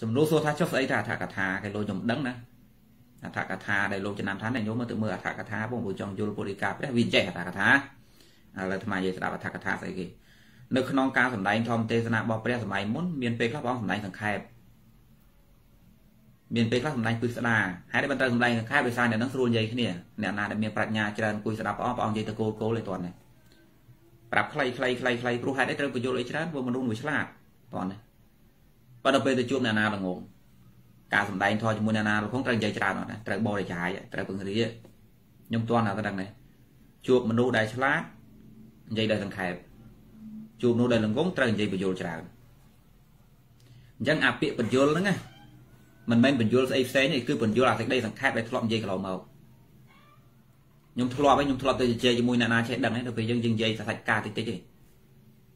សំណួរសួរថាចុះស្អីថាអដ្ឋកថាគេលោកខ្ញុំដឹងណាអដ្ឋកថាដែលលោកចំណាំថាញោមមើលទៅមើលអដ្ឋកថាបងព្រោះចង់យល់ពុទ្ធិកាព្រះវាចេះអដ្ឋកថាឥឡូវអាត្មានិយាយស្ដាប់អដ្ឋកថាស្អីគេនៅក្នុងការសម្ដែងធម្មទេសនារបស់ព្រះសម័យមុនមានពេលខ្លះបងសម្ដែងសង្ខេបមានពេលខ្លះសម្ដែងពឹសស្ដាហើយតែបន្តសម្ដែងសង្ខេបដោយសារអ្នកនឹងស្រួលនិយាយគ្នាអ្នកណាដែលមានប្រាជ្ញាច្រើនអង្គុយស្ដាប់ព្រះអង្គព្រះអង្គនិយាយទៅគោលគោលឯតាន់នេះប្រាប់ខ្លីខ្លីខ្លីខ្លីព្រោះហេតុអីត្រូវបញ្យល់អីច្រើនព្រោះមនុស្សមួយឆ្លាតតាន់នេះ ប៉ុន្តែពេលទៅជួបអ្នកណាល្ងងការសម្ដែងធម៌ជាមួយអ្នកណាលោកត្រូវនិយាយច្រើនអត់ណាត្រូវបរិយាយត្រូវពង្រាខ្ញុំទាន់តែដឹងនេះជួបមនុស្សដែលឆ្លាតនិយាយដោយសង្ខេបជួបមនុស្សដែលល្ងងត្រូវនិយាយបញ្យល់ច្រើនអញ្ចឹងអាពាក្យបញ្យល់ហ្នឹងណាមិនមែនបញ្យល់ស្អីផ្សេងទេគឺបញ្យល់អាសេចក្តីសង្ខេបដែលធ្លាប់និយាយកន្លងមកខ្ញុំធ្លាប់ហើយខ្ញុំធ្លាប់ទៅជជែកជាមួយអ្នកណាចេះដឹងហើយដល់ពេលយើងយើងនិយាយសាច់ការតិចតិចទេ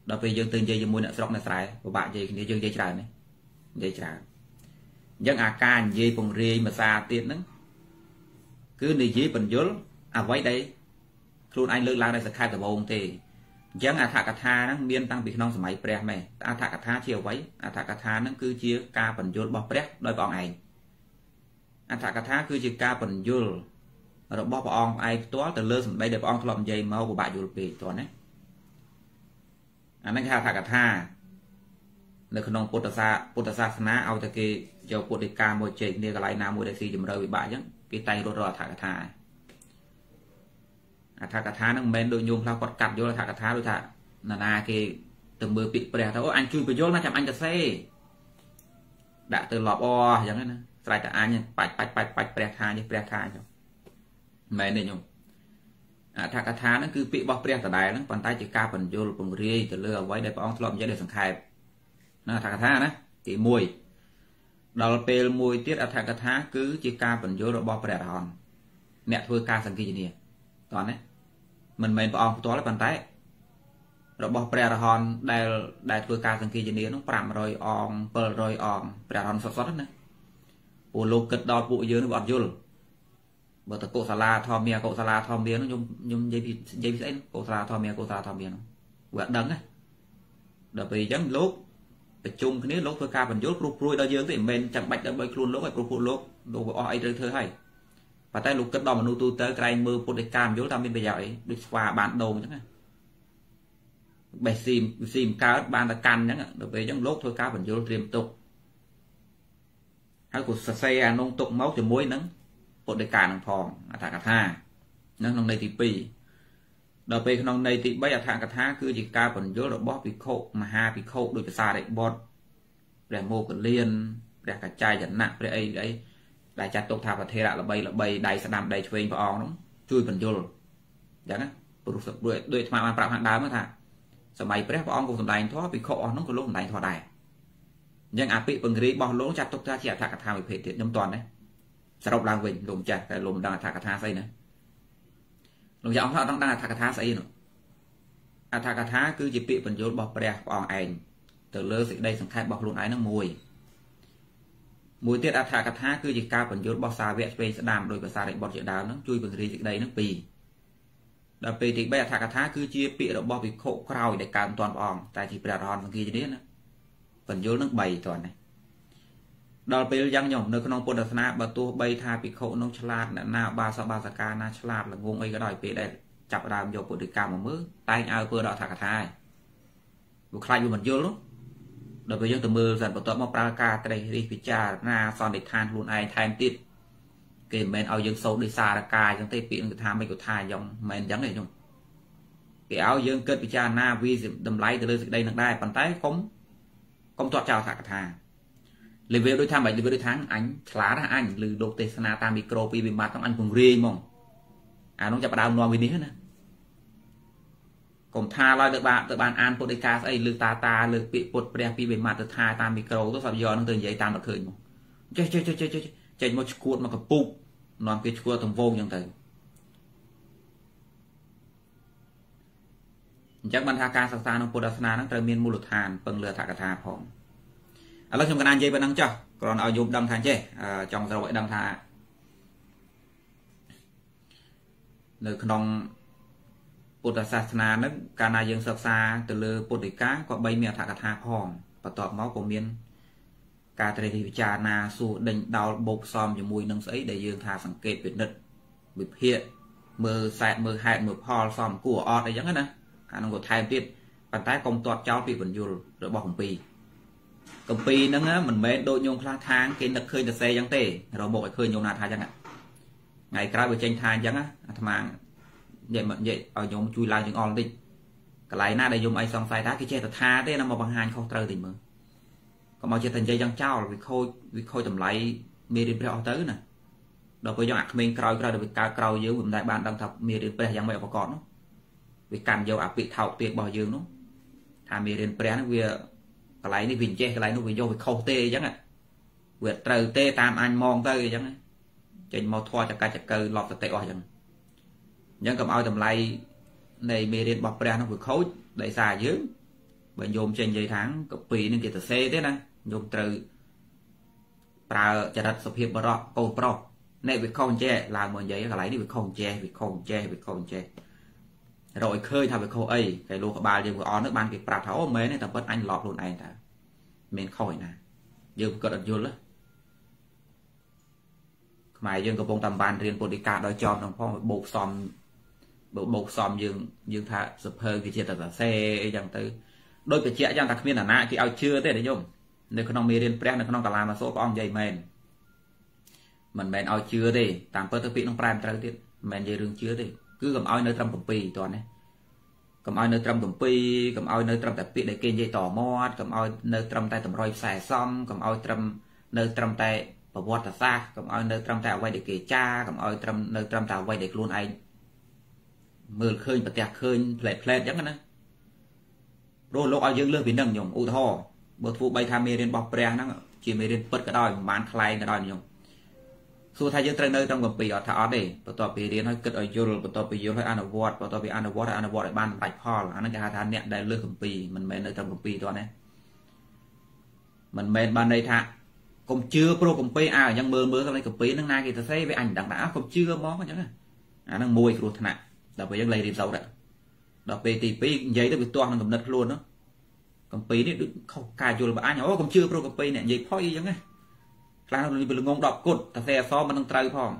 ដល់ពេលយើងទៅនិយាយជាមួយអ្នកស្រុកអ្នកស្រែពិបាកនិយាយគ្នាយើងនិយាយច្រើនទេ និយាយច្រើនអញ្ចឹងអាការនិយាយពង្រាយភាសាទៀតហ្នឹងគឺនិយាយបញ្យលអ្វីដែលខ្លួនឯងលើកឡើងในសង្ខេបដំបូងទេអញ្ចឹងអដ្ឋកថាហ្នឹងមានតាំងពីក្នុងសម័យព្រះម៉ែអដ្ឋកថាជាអ្វីអដ្ឋកថាហ្នឹងគឺជាការបញ្យលរបស់ព្រះដោយព្រះអង្គឯងអដ្ឋកថាគឺជាការបញ្យលរបស់ព្រះអង្គឯងផ្ទាល់ទៅលើសម្ដីដែលព្រះអង្គធ្លាប់និយាយមកពិបាកយល់ពេកតោះណាអាហ្នឹងគេហៅអដ្ឋកថា នៅក្នុងពុទ្ធសាពុទ្ធសាសនាឲ្យតែគេយកពុទ្ធិកាមួយជែកគ្នាកន្លែងណាមួយដែលស៊ីជម្រៅវិបាកអញ្ចឹងគេតែងរត់រកអដ្ឋកថាអដ្ឋកថាហ្នឹងមិនមែនដូចញោមខ្លះគាត់កាត់យល់អដ្ឋកថាដូចថាណានាគេទៅមើលពាក្យព្រះទៅអូអញជួយបញ្យល់ណាចាំអញទៅសេដាក់ទៅលប់អអញ្ចឹងណាស្រេចតែអញបាច់បាច់បាច់បាច់ព្រះថានេះព្រះថាអញ្ចឹងមិនមែនទេញោមអដ្ឋកថាហ្នឹងគឺពាក្យរបស់ព្រះដដែលហ្នឹងប៉ុន្តែជាការបញ្យល់ពង្រាយទៅលើអ្វីដែលព្រះអង្គធ្លាប់និយាយដោយសង្ខេប ណាអដ្ឋកថាណាទី1ដល់ពេលមួយទៀតអដ្ឋកថា គឺជាការបញ្យល់របស់ព្រះអរហន្តអ្នកធ្វើការសង្កេតនាតោះណាមិនមែនព្រះអង្គផ្ទាល់ទេប៉ុន្តែ របស់ព្រះអរហន្តដែលដែលធ្វើការសង្កេតនានោះ500អង700អងព្រះអរហន្តសុទ្ធៗណាពួកលោកគិតដល់ពួកយើងនេះអត់យល់បើតកុសលាធម្មាកុសលាធម្មានោះខ្ញុំខ្ញុំនិយាយពីនិយាយពីស្អីកុសលាធម្មាកុសលាធម្មានោះវាអត់ដឹងណាដល់ពេលអញ្ចឹងលោក ប្រជុំគ្នាលោកធ្វើការបញ្យល់ព្រោះព្រួយដល់យើងទេមិនមែនចាំបាច់ដើម្បីខ្លួនលោកឲ្យព្រោះពួកលោកលោកអស់អីត្រូវធ្វើហើយប៉ុន្តែលោកគិតដល់មនុស្សទូទៅក្រែងមើលពុទ្ធិកាមយល់ថាមានប្រយោជន៍អីដូចស្វាបានដូងអញ្ចឹងណាបេះស៊ីមស៊ីមកើតបានតែកាន់អញ្ចឹងដល់ពេលអញ្ចឹងលោកធ្វើការបញ្យល់ត្រៀមទុកហើយក៏សរសេរអានងទុកមកជាមួយនឹងពុទ្ធិកានឹងផងអត្ថកថានឹងក្នុងន័យទី2 ដល់ពេលក្នុងន័យទី3អត្ថកថាគឺជាការបញ្យល់របស់ភិក្ខុមហាភិក្ខុដោយភាសារិបុត្រព្រះមោគលានព្រះកច្ចាយណៈព្រះអីអីដែលចាត់ទុកថាប្រធេរៈល្បីល្បីដៃស្ដាំដៃឆ្វេងព្រះអង្គនោះជួយបញ្យល់អញ្ចឹងណាព្រោះដូចដូចអាត្មាបានប្រាប់ខាងដើមថាសម័យព្រះព្រះអង្គក៏សម្ដែងធម៌ភិក្ខុអស់នោះក៏លោកសម្ដែងធម៌ដែរអញ្ចឹងអាពាក្យពង្រីរបស់លោកចាត់ទុកថាជាអត្ថកថាវិភេទទៀតខ្ញុំតន់ណាសរុបឡើងវិញលោកម្ចាស់តែលោកមិនដឹងអត្ថកថាស្អីណា លោកយ៉ាងអត់ដឹងដឹងអត្ថកថាស្អីនោះអត្ថកថាគឺជាពាក្យបញ្យលរបស់ព្រះព្រះអង្គឯងទៅលើសេចក្តីសង្ខេបរបស់ខ្លួនឯងហ្នឹងមួយមួយទៀតអត្ថកថាគឺជាការបញ្យលរបស់សាវកឆ្វេងស្ដាំដោយភាសារិបុត្រជាដើមហ្នឹងជួយពង្រីសេចក្តីហ្នឹងពីរដល់ពេលទី3អត្ថកថាគឺជាពាក្យរបស់វិខុក្រោយដែលកើតមិនទាន់ព្រះអង្គតែជាព្រះអរហន្តសង្ឃាជានេះណាបញ្យលនឹង3តើណា ដល់ពេលយ៉ាងញោមនៅក្នុងពុទ្ធសាសនាបើទោះបីថាភិក្ខុនោះឆ្លាតអ្នកណាបាសបាសកាណាឆ្លាតល្ងងអីក៏ដោយពេលដែលចាប់ដើមយកពុទ្ធិកម្មមកមើលតែងឲ្យពើដល់ថាកថាឯងវាខ្លាចវាមិនយល់នោះដល់ពេលយើងទៅមើលសិនបន្ទាប់មកប្រើការត្រេះរិះពិចារណាសន្និដ្ឋានខ្លួនឯងថែមទៀតគេមិនមែនឲ្យយើងសូត្រដោយសារកាយអញ្ចឹងទេពាក្យនឹងថាមិនក៏ថាអញ្ចឹងមិនមែនអញ្ចឹងទេខ្ញុំគេឲ្យយើងគិតពិចារណាវិតម្លៃទៅលើសេចក្តីនឹងដែរប៉ុន្តែកុំកុំទាត់ចោលថាកថា level ដូចថាមិន level ដូចថាអញឆ្លាតណាអញឬលោកទេសនាតាមមីក្រូពីវិមាត់ហ្នឹងអញពង្រាយហ្មងអានោះចាប់ដើមនាំវិនិច្ឆ័យណាកុំថាឡើយទៅបានទៅបានអានពុទ្ធដីកាស្អីលើកតាតាលើកពាក្យពុទ្ធព្រះពីវិមាត់ទៅថាតាមមីក្រូទៅស្រាប់យកហ្នឹងទៅនិយាយតាមមកឃើញមកចេះចេះចេះចេះចេញមកឈួតមកកពុកនាំគេឈួតទាំងវងអញ្ចឹងទៅអញ្ចឹងបានថាការសិក្សាក្នុងពុទ្ធសាសនាហ្នឹងត្រូវមានមូលដ្ឋានពឹងលើអត្ថកថាផង ឥឡូវខ្ញុំកណានិយាយប៉ុណ្ណឹងចុះគ្រាន់ឲ្យយមដឹងថាចេះចង់សរុបឲ្យដឹងថានៅក្នុងពុទ្ធសាសនានឹងកាលណាយើងសិក្សាទៅលើពុទ្ធិកាក៏បីមានអត្ថកថាផងបន្ទាប់មកក៏មានការត្រេះរិះពិចារណាសួរដេញដោលបោកផ្សំជាមួយនឹងស្អីដែលយើងថាសង្កេតពិនិត្យវិភាគមើលសែតមើលហេតុមើលផលសំគួរអត់អីចឹងណាអានោះក៏ថែមទៀតប៉ុន្តែកុំទាត់ចោលពីបញ្យលរបស់កម្ពី កម្ពីហ្នឹងមិនមែនដូចញោមខ្លះខាងគេនឹកឃើញតែសេចឹងទេរមកឲ្យឃើញញោមណាថាចឹងថ្ងៃក្រោយបើចេញថាអញ្ចឹងអាត្មានិយាយនិយាយឲ្យញោមជួយឡើងចង្អុលបន្តិចកន្លែងណាដែលញោមអីសង្ស័យថាគេចេះតែថាទេណាមកបង្ហាញខុសត្រូវតិចមើលកុំឲ្យចេះតែនិយាយយ៉ាងចោលវាខូចវាខូចតម្លៃមេរៀនព្រះអស់ទៅណាដល់ពេលយើងអាក្មេងក្រោយក្រោយដល់វាកើតក្រោយយើងវាមិនដែលបានដឹងថាមេរៀនព្រះយ៉ាងម៉េចឧបករណ៍នោះវាកាន់យកអាពាក្យថោកទាបរបស់យើងនោះថាមេរៀនព្រះនោះវា កន្លែងនេះវាចេះកន្លែងនោះវាយកវាខុសទេអញ្ចឹងវាត្រូវទេតាមអញมองទៅអញ្ចឹងចេញមកធွာចកាចកើលប់សតិអស់អញ្ចឹងអញ្ចឹងកុំឲ្យតម្លៃនៃមេរៀនរបស់ព្រះនោះវាខូចដោយសារយើងបើញោមចេញនិយាយថាកពីនឹងគេទៅសេទេណាញោមត្រូវប្រើចរិតសុភាពបរោះកូនប្រុសអ្នកវាខុសចេះឡើងមកនិយាយកន្លែងនេះវាខុសចេះវាខុសចេះវាខុសចេះ រកឲ្យឃើញថាវាខុសអីគេលោកក្បាលយើងវាអន់នោះបានគេប្រាប់ថាអូមែនទេតែពិតអញឡប់ខ្លួនឯងតើមានខុសឯណាយើងគាត់អត់យល់ខ្មែរយើងកំពុងតែបានរៀនពុទ្ធិកាដោយចំនឹងផងបោកផ្សំបោកផ្សំយើងយើងថាសភើគេជាតែសរសេរអីចឹងទៅដោយបញ្ជាក់យ៉ាងថាគ្មានអាណាគេឲ្យជឿទេនិយមនៅក្នុងមេរៀនព្រះនៅក្នុងកាលាមាសូព្រះអង្គនិយាយមែនមិនមែនឲ្យជឿទេតាមពិតទៅពាក្យនឹងប្រែមិនត្រូវទៀតមិនមែននិយាយរឿងជឿទេ គឺកុំឲ្យនៅត្រឹម7តោះណាកុំឲ្យនៅត្រឹម7កុំឲ្យនៅត្រឹមតែពាក្យដែលគេនិយាយតមាត់កុំឲ្យនៅត្រឹមតែតម្រុយខ្សែសំកុំឲ្យត្រឹមនៅត្រឹមតែប្រវត្តិសាស្ត្រកុំឲ្យនៅត្រឹមតែអ្វីដែលគេចាកុំឲ្យត្រឹមនៅត្រឹមតែអ្វីដែលខ្លួនឯងមើលឃើញប្រទះឃើញផ្លែផ្លែអញ្ចឹងណារស់លោកឲ្យយើងលើសពីនឹងញោមឧទាហរណ៍បើធ្វើបីថាមេរៀនរបស់ព្រះហ្នឹងជាមេរៀនពិតក៏ដោយមិនបានខ្លែងក៏ដោយញោម សួរថាយើងត្រូវនៅ trong កម្ពីអត់ថាអត់ទេបន្ទាប់ពីរៀនហើយគិតឲ្យយល់បន្ទាប់ពីយល់ហើយអនុវត្តបន្ទាប់ពីអនុវត្តហើយអនុវត្តឲ្យបានសម្រេចផលអាហ្នឹងគេហៅថាអ្នកដែលលើសកម្ពីមិនមែននៅ trong កម្ពីតោះណាមិនមែនបានន័យថាកុំជឿព្រោះកម្ពីអើអញ្ចឹងមើលមើលទៅកម្ពីហ្នឹងណាគេទៅសេវាអញដឹងថាអើកុំជឿហ្មងអញ្ចឹងអាហ្នឹងមួយគ្រោះថ្នាក់ដល់ពេលយើងលេងរៀនសូត្រដល់ពេលទី2និយាយទៅវាទាស់នឹងកំណត់ខ្លួននោះកម្ពីនេះដូចខុសការយល់របស់អញអូកុំជឿព្រោះកម្ពីអ្នកនិយាយផុយអញ្ចឹងណា ខ្លះវាល្ងង10គុតតែសេអសមិននឹងត្រូវផង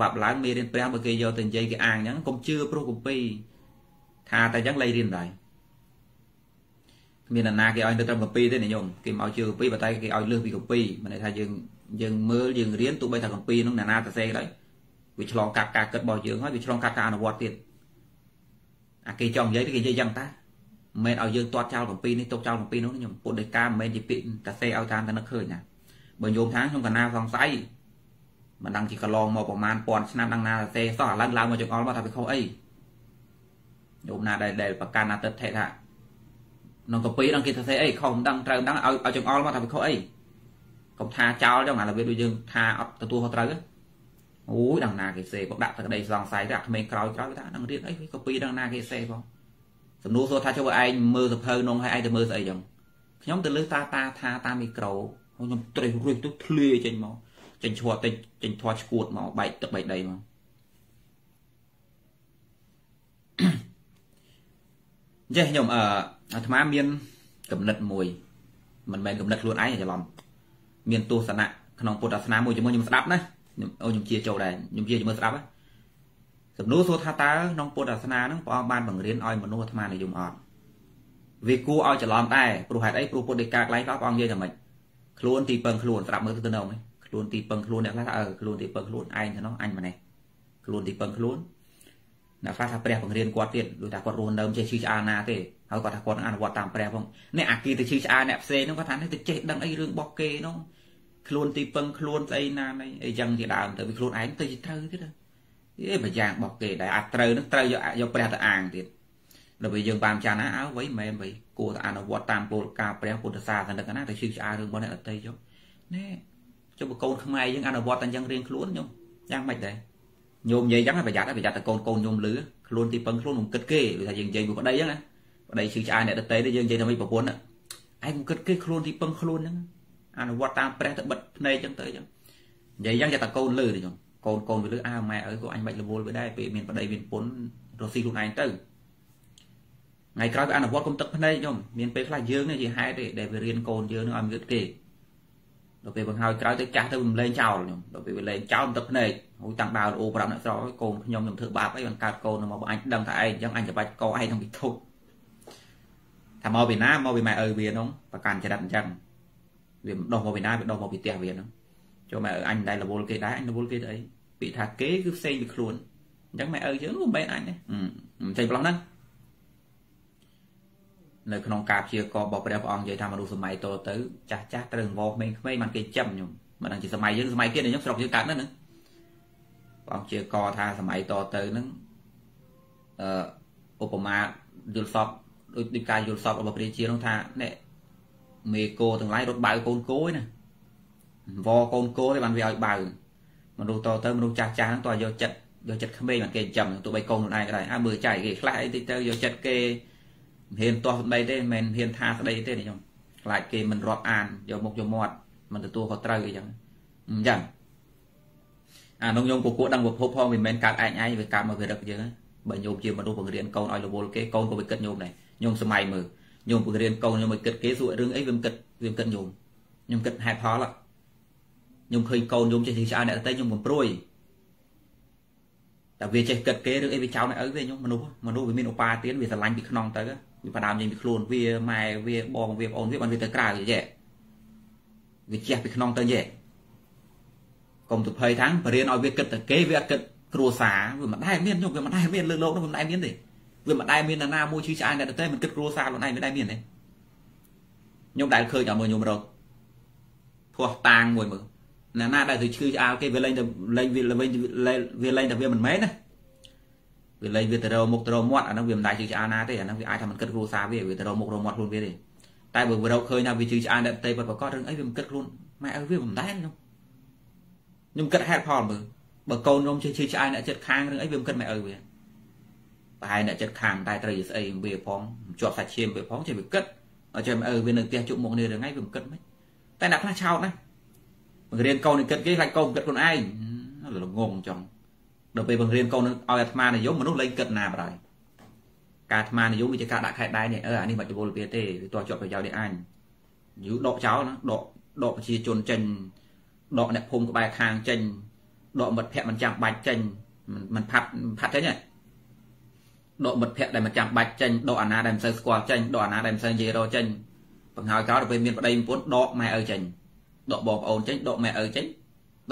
វាប់ឡើងមេរៀនព្រះបើគេយកទៅនិយាយគេអាងអញ្ចឹងកុំជឿព្រោះកម្ពីថាតែអញ្ចឹងលេងរៀនដែរគ្មានណាគេឲ្យនៅត្រឹមកម្ពីទេនិយមគេមកជឿកម្ពីប៉ុន្តែគេឲ្យលើសពីកម្ពីមិនន័យថាយើងយើងមើលយើងរៀនទោះបីថាកម្ពីនោះណានាទៅសេក៏ដោយវាឆ្លងកាត់ការគិតរបស់យើងហើយវាឆ្លងកាត់ការអនុវត្តទៀតអាគេចង់និយាយគេនិយាយយ៉ាងតាមិនមែនឲ្យយើងទាត់ចោលកម្ពីនេះទុកចោលកម្ពីនោះខ្ញុំពុទ្ធដោយការមិនមែនជាពាក្យតាសេឲ្យតាមតែនឹកឃើញណា បើញោមថាខ្ញុំកណាសង្ស័យមិនដឹងជាកន្លងមកប្រហែលពាន់ឆ្នាំដឹងណាទេសោះឥឡូវឡើងមកចង្អុលមកថាវាខុសអីញោមណាដែលដែលប្រកាន់អតិថិថាក្នុងកាពីដឹងគេថាស្អីអីខុសមិនដឹងត្រូវមិនដឹងឲ្យឲ្យចង្អុលមកថាវាខុសអីកុំថាចោលចឹងអាឡូវដូចយើងថាអត់ទទួលខុសត្រូវអូយដឹងណាគេសេក៏ដាក់ទៅក្តីសង្ស័យទៅអាក្មេងក្រោយក្រោយថានឹងរៀនអីកាពីដឹងណាគេសេផងសំណួរសួរថាចុះឯងមើលសភៅនងឲ្យឯងទៅមើលស្អីចឹងខ្ញុំទៅលើតាតាថាតាមមីក្រូ ខ្ញុំត្រេះរួចទៅធ្លាយចេញមកចេញឈួតតិចចេញធាត់ឈួតមកបែកទឹកបែកដីមកចេះខ្ញុំអឺអាត្មាមានកំណត់មួយមិនមែនកំណត់ខ្លួនឯងច្រឡំមានទស្សនៈក្នុងពុទ្ធសាសនាមួយជាមួយខ្ញុំស្ដាប់ណាខ្ញុំអូខ្ញុំជាចូលដែរខ្ញុំជាជាមួយស្ដាប់សំណួរសួរថាតើក្នុងពុទ្ធសាសនាហ្នឹងព្រះអង្គបានបង្រៀនឲ្យមនុស្សអាត្មានិយមអត់វាគួរឲ្យច្រឡំដែរព្រោះហេតុអីព្រោះពុទ្ធដីកាកន្លែងខ្លះព្រះអង្គនិយាយថាម៉េច ខ្លួនទីពឹងខ្លួនស្ដាប់មើលទៅនៅហ្នឹងខ្លួនទីពឹងខ្លួនអ្នកខ្លះថាអឺខ្លួនទីពឹងខ្លួនឯងទៅនោះអញម្នេះខ្លួនទីពឹងខ្លួនអ្នកខ្លះថាព្រះបង្រៀនគាត់ទៀតដូចថាគាត់រស់នៅចេះឈឺឆ្អាលណាទេហើយគាត់ថាគាត់នឹងអនុវត្តតាមព្រះផងអ្នកអាគីទៅឈឺឆ្អាលអ្នកផ្សេងហ្នឹងគាត់ថានេះទៅចេះដឹងអីរឿងរបស់គេនោះខ្លួនទីពឹងខ្លួនស្អីណាណីអីចឹងជាដើមទៅវាខ្លួនឯងទៅជាត្រូវទៀតអេប្រយ៉ាងរបស់គេដែលអាចត្រូវនឹងត្រូវយកយកព្រះទៅអាងទៀតដល់ពេលយើងបានចាស់ណាអើវៃមិនមែនវៃ គួរតែអនុវត្តតាមគោលការណ៍ព្រះពុទ្ធសាសនាណាទៅឈឺឆ្អាលរឿងរបស់អ្នកដទៃចុះណែចុះបកូនខ្មែរយើងអនុវត្តតែអញ្ចឹងរៀងខ្លួនខ្ញុំយ៉ាងម៉េចដែរញោមនិយាយអញ្ចឹងប្រយ័ត្នប្រយ័ត្នតែកូនកូនញោមលឺខ្លួនទីពឹងខ្លួនមិនគិតគេដូចថាយើងនិយាយពីប្តីអញ្ចឹងណាប្តីឈឺឆ្អាលអ្នកដទៃទៅយើងនិយាយថាមិនប្រពន្ធឯងមិនគិតគេខ្លួនទីពឹងខ្លួនហ្នឹងអនុវត្តតាមព្រះទៅបិទភ្នែកអញ្ចឹងទៅអញ្ចឹងនិយាយអញ្ចឹងតែកូនលឺទេខ្ញុំកូនកូនវាលឺអើម៉ែអើក៏អញបាច់រវល់វាដែរពេលមានប្តីមានប្រពន្ធរស់ស៊ីខ្លួនឯងទៅ ថ្ងៃក្រោយវាអនុវត្តគុំទឹកភ្នែកខ្ញុំមានពេលខ្លះយើងនេះជាហេតុទេដែលវារៀនកូនយើងនឹងឲ្យមានគេដដល់ពេលបង្ហើយក្រោយទៅចាស់ទៅវាលែងចោលខ្ញុំដល់ពេលវាលែងចោលទឹកភ្នែកហូចតាំងដើរអូប្រាប់អ្នកស្រកកូនខ្ញុំខ្ញុំធ្វើបាបអីបានកើតកូនមកអញដឹងថាឯងអញ្ចឹងអញច្បាច់កឯងក្នុងពិធុថាមកពីណាមកពីម៉ែឪវានោះប្រកាន់ចរិតអញ្ចឹងវាមិនដោះមកពីណាវាដោះមកពីផ្ទះវានោះចូលម៉ែឪអញមិនដែលរវល់គេដែរអញរវល់គេទៅអីពាក្យថាគេគឺផ្សេងពីខ្លួនអញ្ចឹងម៉ែឪយើងមិនបែរអញទេមិនចេញប្រឡោះហ្នឹង នៅក្នុងការព្យាកររបស់ព្រះព្រះអង្គនិយាយថាមនុស្សសម័យតទៅចាស់ចាស់ត្រូវវងក្មេងក្មេងបានគេចាំខ្ញុំមិនដឹងជាសម័យយើងសម័យគេខ្ញុំស្រុកយើងកើតហ្នឹងព្រះអង្គព្យាករថាសម័យតទៅហ្នឹងអឺឧបមាយល់សពដូចដូចការយល់សពរបស់ព្រះជានោះថានេះមេគោទាំងឡាយរត់បើកូនគោឯណាវកូនគោទេបានវាឲ្យបើមនុស្សតទៅមនុស្សចាស់ចាស់ហ្នឹងតើយកចិត្តយកចិត្តក្មេងបានគេចាំទោះបីកូនខ្លួនឯងក៏ដោយអើមើលចៃគេខ្លះអីតិចទៅយកចិត្តគេមិន ហ៊ានទាស់ស្ដីទេមិនហ៊ានថាស្ដីទេខ្ញុំខ្លាចគេមិនរាប់អានយកមុខយកមាត់មិនទទួលខុសត្រូវអីចឹងអញ្ចឹងអានោះខ្ញុំពពួកដឹងប្រភពផងវាមិនមែនកើតឯងឯងវាកើតមកវារឹកយើងបើញោមជាមនុស្សបង្រៀនកូនឲ្យរវល់គេកូនក៏វាគិតញោមដែរញោមសម័យមើលញោមបង្រៀនកូនញោមឲ្យគិតគេសួររឿងអីវាមិនគិតវាមិនគិតញោមញោមគិតហេតុផលញោមឃើញកូនញោមចេះឆ្អើអ្នកទៅញោមកំព្រួយតែវាចេះគិតគេឬអីវាចោលនៅឪវាញោមមនុស្សមនុស្សវាមានឧបាទានវាស្រឡាញ់ពីក្នុងទៅ វាផ្ដើមចេញពីខ្លួនវាម៉ែវាបងវាប្អូនវាបានវាទៅក្រៅយេវាជះពីក្នុងទៅយេកុំទៅភ័យថាងបរៀនឲ្យវាគិតតែគេវាអត់គិតគ្រួសារវាមិនដែលមានញោមវាមិនដែលមានលើលោកនោះវាមិនដែលមានទេវាមិនដែលមាននរណាមួយឈឺឆ្អាយអ្នកទៅមិនគិតគ្រួសារខ្លួនឯងមិនដែលមានទេញោមដែលឃើញដល់មើលញោមរកភ័ស្តុតាងមួយមើលអ្នកណាដែលទៅឈឺឆ្អាលគេវាលែងទៅលែងវាលែងវាលែងតែវាមិនមែនណា វាលែងវាទៅរកមុខទៅរកមាត់អាហ្នឹងវាមិនដែលជឿឆ្អាលណាទេអាហ្នឹងវាអាចថាមិនគិតគ្រួសារវាវាទៅរកមុខរកមាត់ខ្លួនវាទេតែបើវារកឃើញថាវាជឿឆ្អាលអ្នកទេពិតប្រកបរឿងអីវាមិនគិតខ្លួនម៉ែឪវាមិនដែលខ្ញុំខ្ញុំគិតហេតុផលមើលបើកូនខ្ញុំជឿជឿឆ្អាលអ្នកចិត្តខាងរឿងអីវាមិនគិតម៉ែឪវាប្រហែលអ្នកចិត្តខាងតែត្រូវស្អីវាផងជាប់សាច់ឈាមវាផងចេះវាគិតអត់ចេះម៉ែឪវានៅផ្ទះជុំមុខនេះរឿងអីវាមិនគិតមិនតែអ្នកខ្លះឆោតណាបង្រៀនកូនឲ្យគិតគេខ្លាចកូនគិតខ្លួនឯងល្ងងចង់ ដល់ពេលបង្រៀនកូនឲ្យអាត្មានិយមមនុស្សលែងគិតណាបដ ாய் ការអាត្មានិយមវាជាការដាក់ខែដៃនេះអឺអានេះមិនជវលវាទេវាតោះជាប់ប្រយោជន៍នេះអញយូរដកចោលណាដកដកប្រជាជនចេញដកអ្នកភូមិក្បែរខាងចេញដកមិត្តភ័ក្តិមិនចាំបាច់ចេញមិនផាត់ផាត់ចេញទេដកមិត្តភ័ក្តិដែលមិនចាំបាច់ចេញដកអាណាដែលមិនសូវស្គាល់ចេញដកអាណាដែលមិនសូវនិយាយរកចេញបង្ហើយក្រោយដល់ពេលមានប្តីប្រពន្ធដកម៉ែឪចេញដកបងប្អូនចេញដកម៉ែឪចេញ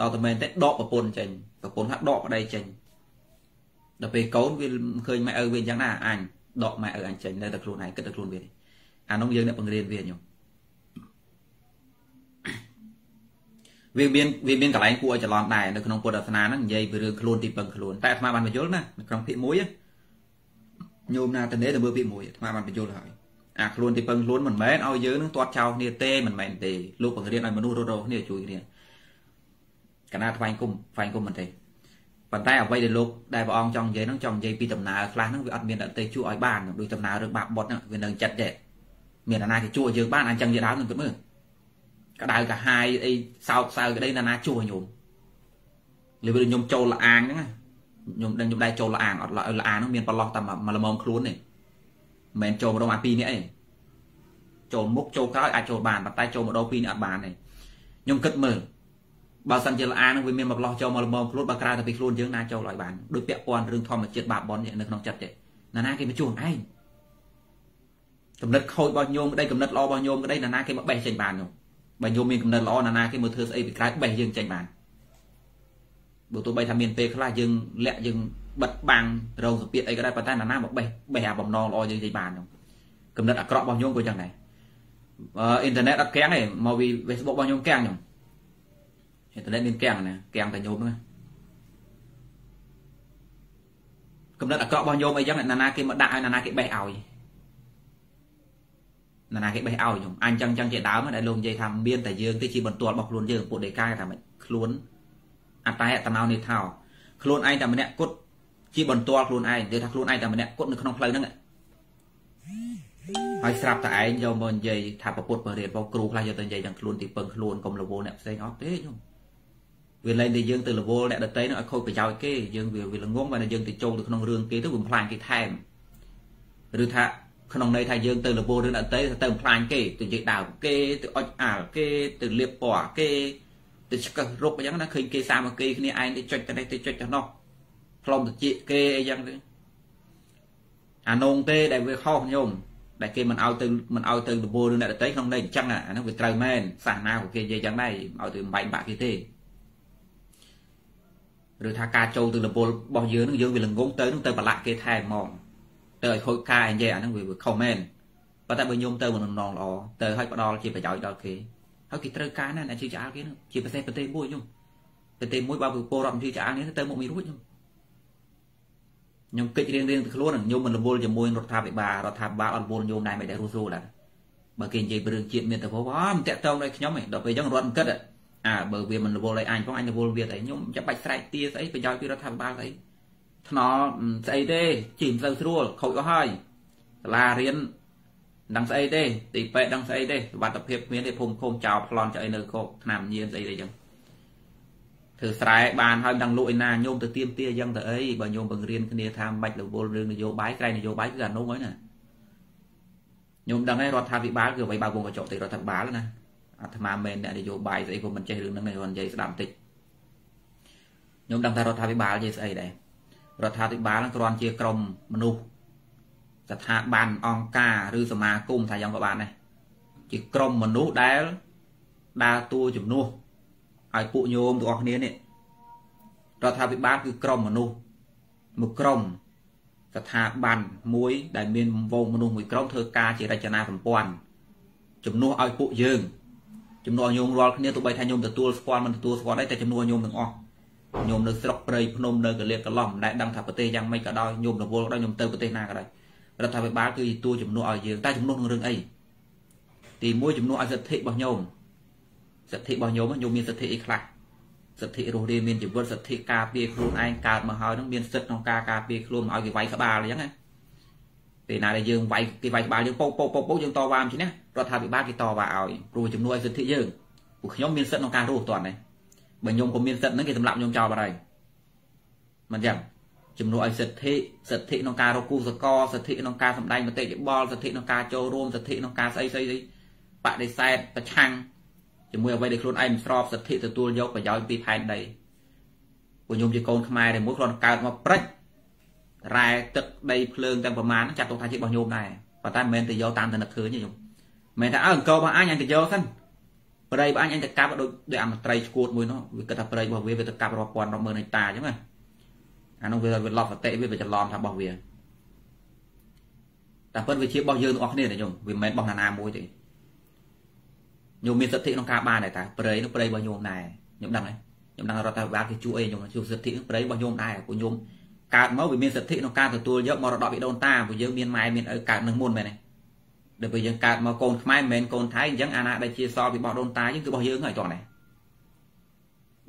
ដល់តែមែនទេដកប្រពន្ធចេញប្រពន្ធថាដកប្តីចេញដល់ពេលកូនវាឃើញម៉ែឪវាអញ្ចឹងណាអញដកម៉ែឪអញចេញនៅតែខ្លួនឯងគិតតែខ្លួនវាអានោះយើងអ្នកបង្រៀនវាញោមវាមានវាមានកន្លែងគួរឲ្យច្រឡំដែរនៅក្នុងពុទ្ធសាសនាហ្នឹងនិយាយពីរឿងខ្លួនទីពឹងខ្លួនតែអាត្មាបានបញ្យល់ណានៅក្នុងភាគ1ញោមណាតនេទៅមើលភាគ1អាត្មាបានបញ្យល់ហើយអាខ្លួនទីពឹងខ្លួនមិនមែនឲ្យយើងនឹងទាត់ចោលគ្នាទេមិនមែនទេលោកបង្រៀនឲ្យមនុស្សរត់រកគ្នាជួយគ្នា កណាថ្វាយគុំថ្វាយគុំមិនទេប៉ុន្តែអ្វីដែលលោកដែលព្រះអង្គចង់និយាយហ្នឹងចង់និយាយពីដំណើរខ្លះហ្នឹងវាអត់មានអត់ទេជួយឲ្យបានដូចដំណើររឿងបាបបុតហ្នឹងវានៅចិត្តទេមានអាណាគេជួយយើងបានអញ្ចឹងនិយាយដើមនឹងគិតមើលក្តៅកាហាយអីសោកសៅក្តីណាណាជួយញោមលើវាខ្ញុំចូលលអាងហ្នឹងខ្ញុំដឹងខ្ញុំដែរចូលលអាងអត់លអាងហ្នឹងមានប្រឡោះតែមួយល្មមខ្លួនទេមិនមែនចូលម្ដងអាពីរនេះអីចូលមុខចូលក្រោយអាចចូលបានប៉ុន្តែចូលម្ដងពីរនេះអត់បានទេខ្ញុំគិតមើល បើសិនជាលានឹងវាមានមកផ្លោះចូលមកល្មមខ្លួនបើក្រៅតែពីខ្លួនយើងណាចូលឲ្យបានដោយពាក់ព័ន្ធរឿងធម្មជាតិបាបបននៅក្នុងចិត្តទេណាណាគេមកជួងឯងកំណត់ខូចរបស់ញោមក្តីកំណត់ល្អរបស់ញោមក្តីណាណាគេមកបេះចេញបានញោមបើញោមមានកំណត់ល្អណាណាគេមកធ្វើស្អីពីក្រៅបេះយើងចេញបានបើទោះបីថាមានពេលខ្លះយើងលាក់យើងបិទបាំងរងសពាតអីក៏ដោយប៉ុន្តែណាណាមកបេះបេះអាបំណងល្អយើងចេញបាននោះកំណត់អាក្រក់របស់ញោមក៏ចឹងដែរអឺអ៊ីនធឺណិតអត់កាំងទេមកពី Facebook របស់ញោមកាំងញោម អ៊ីនធឺណិតមានកាំងណាកាំងតែញោមហ្នឹងកំណត់អាក្រក់របស់ញោមអីចឹងណាណាគេមកដាក់ឲ្យណាណាគេបេះឲ្យណាណាគេបេះឲ្យញោមអញចឹងចឹងជាដើមដែលលោកនិយាយថាមានតែយើងទេជាបន្ទាល់របស់ខ្លួនយើងពួកដេកាថាមិនខ្លួនអត្តអតណោនិថោខ្លួនឯងតែម្នាក់គត់ជាបន្ទាល់ខ្លួនឯងនិយាយថាខ្លួនឯងតែម្នាក់គត់នៅក្នុងផ្លូវហ្នឹងហើយស្រាប់តែឯងយកមកនិយាយថាប្រពុតបរិយាបគ្រូខ្លះយកទៅនិយាយទាំងខ្លួនទីពឹងខ្លួនកុំរវល់អ្នកផ្សេងអត់ទេញោម វាលែងតែយើងទៅរវល់អ្នកដតីនោះឲ្យខូចប្រយោជន៍គេយើងវាវាល្ងងបើយើងទៅចូលទៅក្នុងរឿងគេទៅវាផ្លាញគេថែមឬថាក្នុងន័យថាយើងទៅលពោរឿងអតីតទៅផ្លាញគេទៅនិយាយដើមគេទៅអុចអាលគេទៅលៀបពណ៌គេទៅឆ្កឹះរុកអញ្ចឹងណាឃើញគេសាមគ្គីគ្នាឯងទៅចុចទៅនេះទៅចុចទៅនោះផ្លុំតិចគេអីចឹងទៅអានងទេដែលវាខុសញោមដែលគេមិនឲ្យទៅមិនឲ្យទៅលពោរឿងអ្នកដតីក្នុងន័យអញ្ចឹងអានោះវាត្រូវមែនសាសនា của គេនិយាយចឹងដែរឲ្យទៅបំបែកបាក់គេទេ ឬថាការចូលទៅលពលរបស់យើងនឹងយើងវាល្ងងទៅនឹងទៅប្រឡាក់គេថែមហ្មងទៅឲ្យខូចការនិយាយអាហ្នឹងវាខុសមែនប៉ុន្តែបើញោមទៅមិននងល្អទៅឲ្យផ្ដល់ជាប្រយោជន៍ដល់គេហើយគេត្រូវការណាស់អ្នកជឿឆ្អាលគេនោះជាប្រទេសប្រទេសមួយញោមប្រទេសមួយបើពលរដ្ឋជឿឆ្អាលនេះទៅមកមិនរួចញោមខ្ញុំគិតរៀងរៀងទៅខ្លួនខ្ញុំមិនរវល់ជាមួយរដ្ឋាភិបាលរដ្ឋាភិបាលអត់រវល់ញោមដែរមិនដែររស់ស្រួលដែរបើគេនិយាយពីរឿងជាតិមានតែពោអមតាក់តងដោយខ្ញុំឯងដល់ពេលអញ្ចឹងរត់មិនគិត អើបើវាមិនរវល់ឲ្យអញផងអញរវល់វាតែខ្ញុំចាំបាច់ស្រែកទាស្អីប្រយោជន៍ពីរដ្ឋាភិបាលស្អីថ្នល់ស្អីទេជីមិនសូវស្រួលខូចអស់ហើយសាលារៀនដឹងស្អីទេទីពេទ្យដឹងស្អីទេសុវត្ថិភាពគ្មានទេភូមិឃុំចោលប្លន់ចអីនៅកោកឆ្នាំញៀនស្អីទេចឹងធ្វើស្រែបានហើយដឹងលក់ឯណាញោមទៅទៀមទាយ៉ាងទៅអីបើញោមបង្រៀនគ្នាថាមិនបាច់រវល់រឿងនយោបាយក្រែងនយោបាយគឺអានោះហើយណាញោមដឹងហើយរដ្ឋាភិបាលគឺអ្វីបើវងកញ្ចក់ទីរដ្ឋាភិបាលណា អាត្មាមែនអ្នកនយោបាយស្អីក៏មិនចេះរឿងហ្នឹងទេគាត់និយាយស្ដាប់បន្តិចខ្ញុំដឹងថារដ្ឋាភិបាលនិយាយស្អីដែររដ្ឋាភិបាលគ្រាន់ជាក្រុមមនុស្សស្ថាប័នអង្គការឬសមាគមថាយ៉ាងក៏បានដែរជាក្រុមមនុស្សដែលដើរតួជំនួសឲ្យពួកញោមទាំងអស់គ្នានេះរដ្ឋាភិបាលគឺក្រុមមនុស្សមួយក្រុមស្ថាប័នមួយដែលមានវងមនុស្សមួយក្រុមធ្វើការជារចនាសម្ព័ន្ធជំនួសឲ្យពួកយើង ជំនួសញោមរាល់គ្នាទោះបីថាញោមទទួលស្គាល់មិនទទួលស្គាល់ដែរតែជំនួសញោមទាំងអស់ញោមនៅស្រុកព្រៃភ្នំនៅកលៀកកឡោះមិនដែលដឹងថាប្រទេសយ៉ាងម៉េចក៏ដោយញោមរវល់ក៏ដោយញោមទៅប្រទេសណាក៏ដោយរដ្ឋាភិបាលគឺតួជំនួសឲ្យយើងតែជំនួសនឹងរឿងអីទី1ជំនួសឲ្យសិទ្ធិរបស់ញោមសិទ្ធិរបស់ញោមញោមមានសិទ្ធិអីខ្លះសិទ្ធិរស់រានមានជីវិតសិទ្ធិការពារខ្លួនឯងកើតមកហើយនឹងមានសិទ្ធិក្នុងការការពារខ្លួនមិនឲ្យគេវាយក្បាលអញ្ចឹងណា ពេលណាដែលយើងវាយគេវាយក្បាលយើងពោកពោកពោកពោកយើងតវ៉ាមិនជិះណារដ្ឋាភិបាលគេតវ៉ាឲ្យព្រោះជំនួសឲ្យសិទ្ធិយើងពួកខ្ញុំមានសិទ្ធិក្នុងការរស់តាន់ដែរបើខ្ញុំក៏មានសិទ្ធិហ្នឹងគេសម្លាប់ខ្ញុំចោលបាត់ហើយមិនចឹងជំនួសឲ្យសិទ្ធិសិទ្ធិក្នុងការរកគូសកលសិទ្ធិក្នុងការសម្ដែងមតិយោបល់សិទ្ធិក្នុងការចូលរួមសិទ្ធិក្នុងការស្អីស្អីស្អីបដិសេធប្រឆាំងជាមួយអ្វីដែលខ្លួនឯងមិនស្របសិទ្ធិទទួលយកប្រយោជន៍ពីផែនដីពួកខ្ញុំជាកូនខ្មែរតែមួយគ្រាន់កើតមកព្រិច រ៉ែទឹកដីភ្លើងទាំងប្រមាណចាត់ទុកថាជារបស់ញោមដែរប៉ុន្តែមិនមែនទៅយកតាមតែនឹកឃើញទេញោមមិនថាអើអង្គរបស់អញអញទៅយកសិនប្រៃរបស់អញអញទៅកាប់ដូចដូចអាមត្រីឈួតមួយនោះវាគិតថាប្រៃរបស់វាវាទៅកាប់រាប់ពាន់រាប់ម៉ឺនហិកតាអញ្ចឹងណាអានោះវាវាឡប់សតិវាវាច្រឡំថារបស់វាតែប៉ុន្តែវាជារបស់យើងទាំងអស់គ្នាទេញោមវាមិនមែនរបស់ណាណាមួយទេញោមមានសិទ្ធិក្នុងការបានដែរតាប្រៃនោះប្រៃរបស់ញោមដែរញោមដឹងហើយញោមដឹងរដ្ឋាភិបាលគេជួយអីញោមជួយសិទ្ធិប្រៃរបស់ញោមដែរពួកញោម កើតមកវាមានសិទ្ធិក្នុងការទទួលយកមរតកពីដូនតាព្រោះយើងមានម៉ែមានឪកើតនឹងមុនមែនទេដល់ពេលយើងកើតមកកូនខ្មែរមិនមែនកូនថៃអញ្ចឹងអាណាដែលជាសល់ពីរបស់ដូនតាយើងគឺរបស់យើងហើយតោះនេះ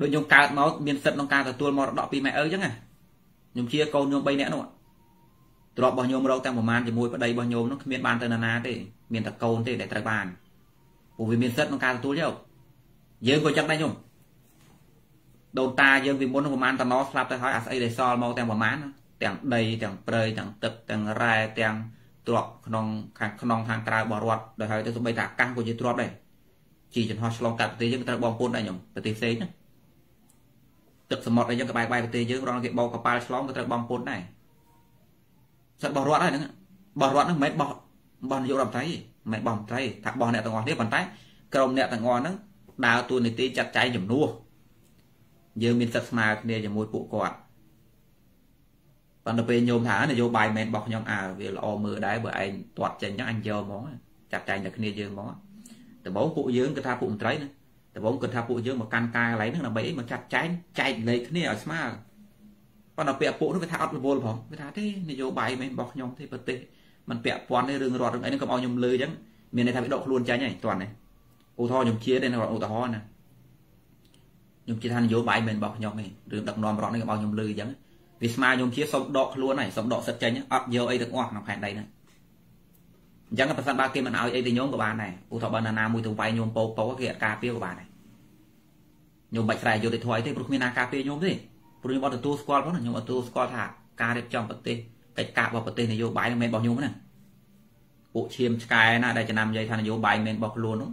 ដូចខ្ញុំកើតមកមានសិទ្ធិក្នុងការទទួលមរតកពីម៉ែឪអញ្ចឹងណាខ្ញុំជាកូនខ្ញុំ3នាក់នោះទ្រពរបស់ខ្ញុំរកទាំងប្រមាណជាមួយប្តីរបស់ខ្ញុំនោះគ្មានបានទៅណាណាទេមានតែកូនទេដែលត្រូវបានព្រោះវាមានសិទ្ធិក្នុងការទទួលយកយើងក៏ចឹងដែរខ្ញុំ ដូនតាយើងពីមុនប្រហែលតំណស្លាប់ទៅហើយអាស្អីដែលសល់មកទាំងប្រហែលទាំងដីទាំងព្រៃទាំងទឹកទាំងរ៉ែទាំងទ្រពក្នុងខាងក្នុងខាងក្រៅបរដ្ឋដោយហើយទៅសូម្បីតែអាកាសក៏ជាទ្រពដែរជីចំហឆ្លងកាត់ប្រទេសយើងត្រូវបងប្អូនដែរខ្ញុំប្រទេសផ្សេងណាទឹកសមុទ្រអីចឹងក្បែរក្បែរប្រទេសយើងរងគេបោកកប៉ាល់ឆ្លងក៏ត្រូវបងប្អូនដែរសិតបោះរដ្ឋហើយហ្នឹងបោះរដ្ឋហ្នឹងមិនមែនបោះបោះនាយករដ្ឋមន្ត្រីមិនមែនបោះមន្ត្រីថាបោះអ្នកទាំងអស់នេះប៉ុន្តែក្រុមអ្នកទាំងអស់ហ្នឹងដើរតួនាទីចាត់ចែងជំនួស យើងមានសិទ្ធិស្មើគ្នាជាមួយពួកគាត់ប៉ុន្តែពេលញោមថានយោបាយមិនរបស់ខ្ញុំអើវាល្អមើលដែរបើឯងទាត់ចេញចឹងអញយកហ្មងចាត់ចែងតែគ្នាយើងហ្មងដំបូងពួកយើងគឺថាពួកមន្ត្រីណាដំបូងគឺថាពួកយើងមកកាន់ការកន្លែងហ្នឹងដើម្បីអីមកចាត់ចែងចែកលេខគ្នាឲ្យស្មើប៉ុន្តែពាក់ពួកនោះវាថាអត់រវល់ផងវាថាទេនយោបាយមិនរបស់ខ្ញុំទេប្រទេសมันពាក់ព័ន្ធនេះរឿងរដ្ឋរឿងអីហ្នឹងកុំឲ្យខ្ញុំលឺចឹងមានន័យថាវាដកខ្លួនចាញ់ហើយតោះនេះឧទាហរណ៍ខ្ញុំជាទេឧទាហរណ៍ណា ខ្ញុំជឿថានយោបាយមិនរបស់ខ្ញុំទេរឿងដឹកនាំរដ្ឋនេះកុំឲ្យខ្ញុំលឺអញ្ចឹងវាស្មើខ្ញុំជាសុំដកខ្លួនហើយសុំដកសិតចេញអត់យកអីទាំងអស់ក្នុងផែនដីហ្នឹងអញ្ចឹងប្រសិនបើគេមិនឲ្យអីទៅញោមក៏បានដែរឧទាហរណ៍បើណានាមួយទៅវាយញោមពោពោគេអត់ការពារក៏បានដែរញោមបាច់ស្រែយុទ្ធធម៌អីទេព្រោះគ្មានណាការពារញោមទេព្រោះញោមអត់ទទួលស្គាល់ផងញោមអត់ទទួលស្គាល់ថាការរៀបចំប្រទេសកិច្ចការរបស់ប្រទេសនយោបាយមិនមែនរបស់ញោមណាពួកឈាមឆ្កែណាដែលចំណាំនិយាយថានយោបាយមិនរបស់ខ្លួននោះ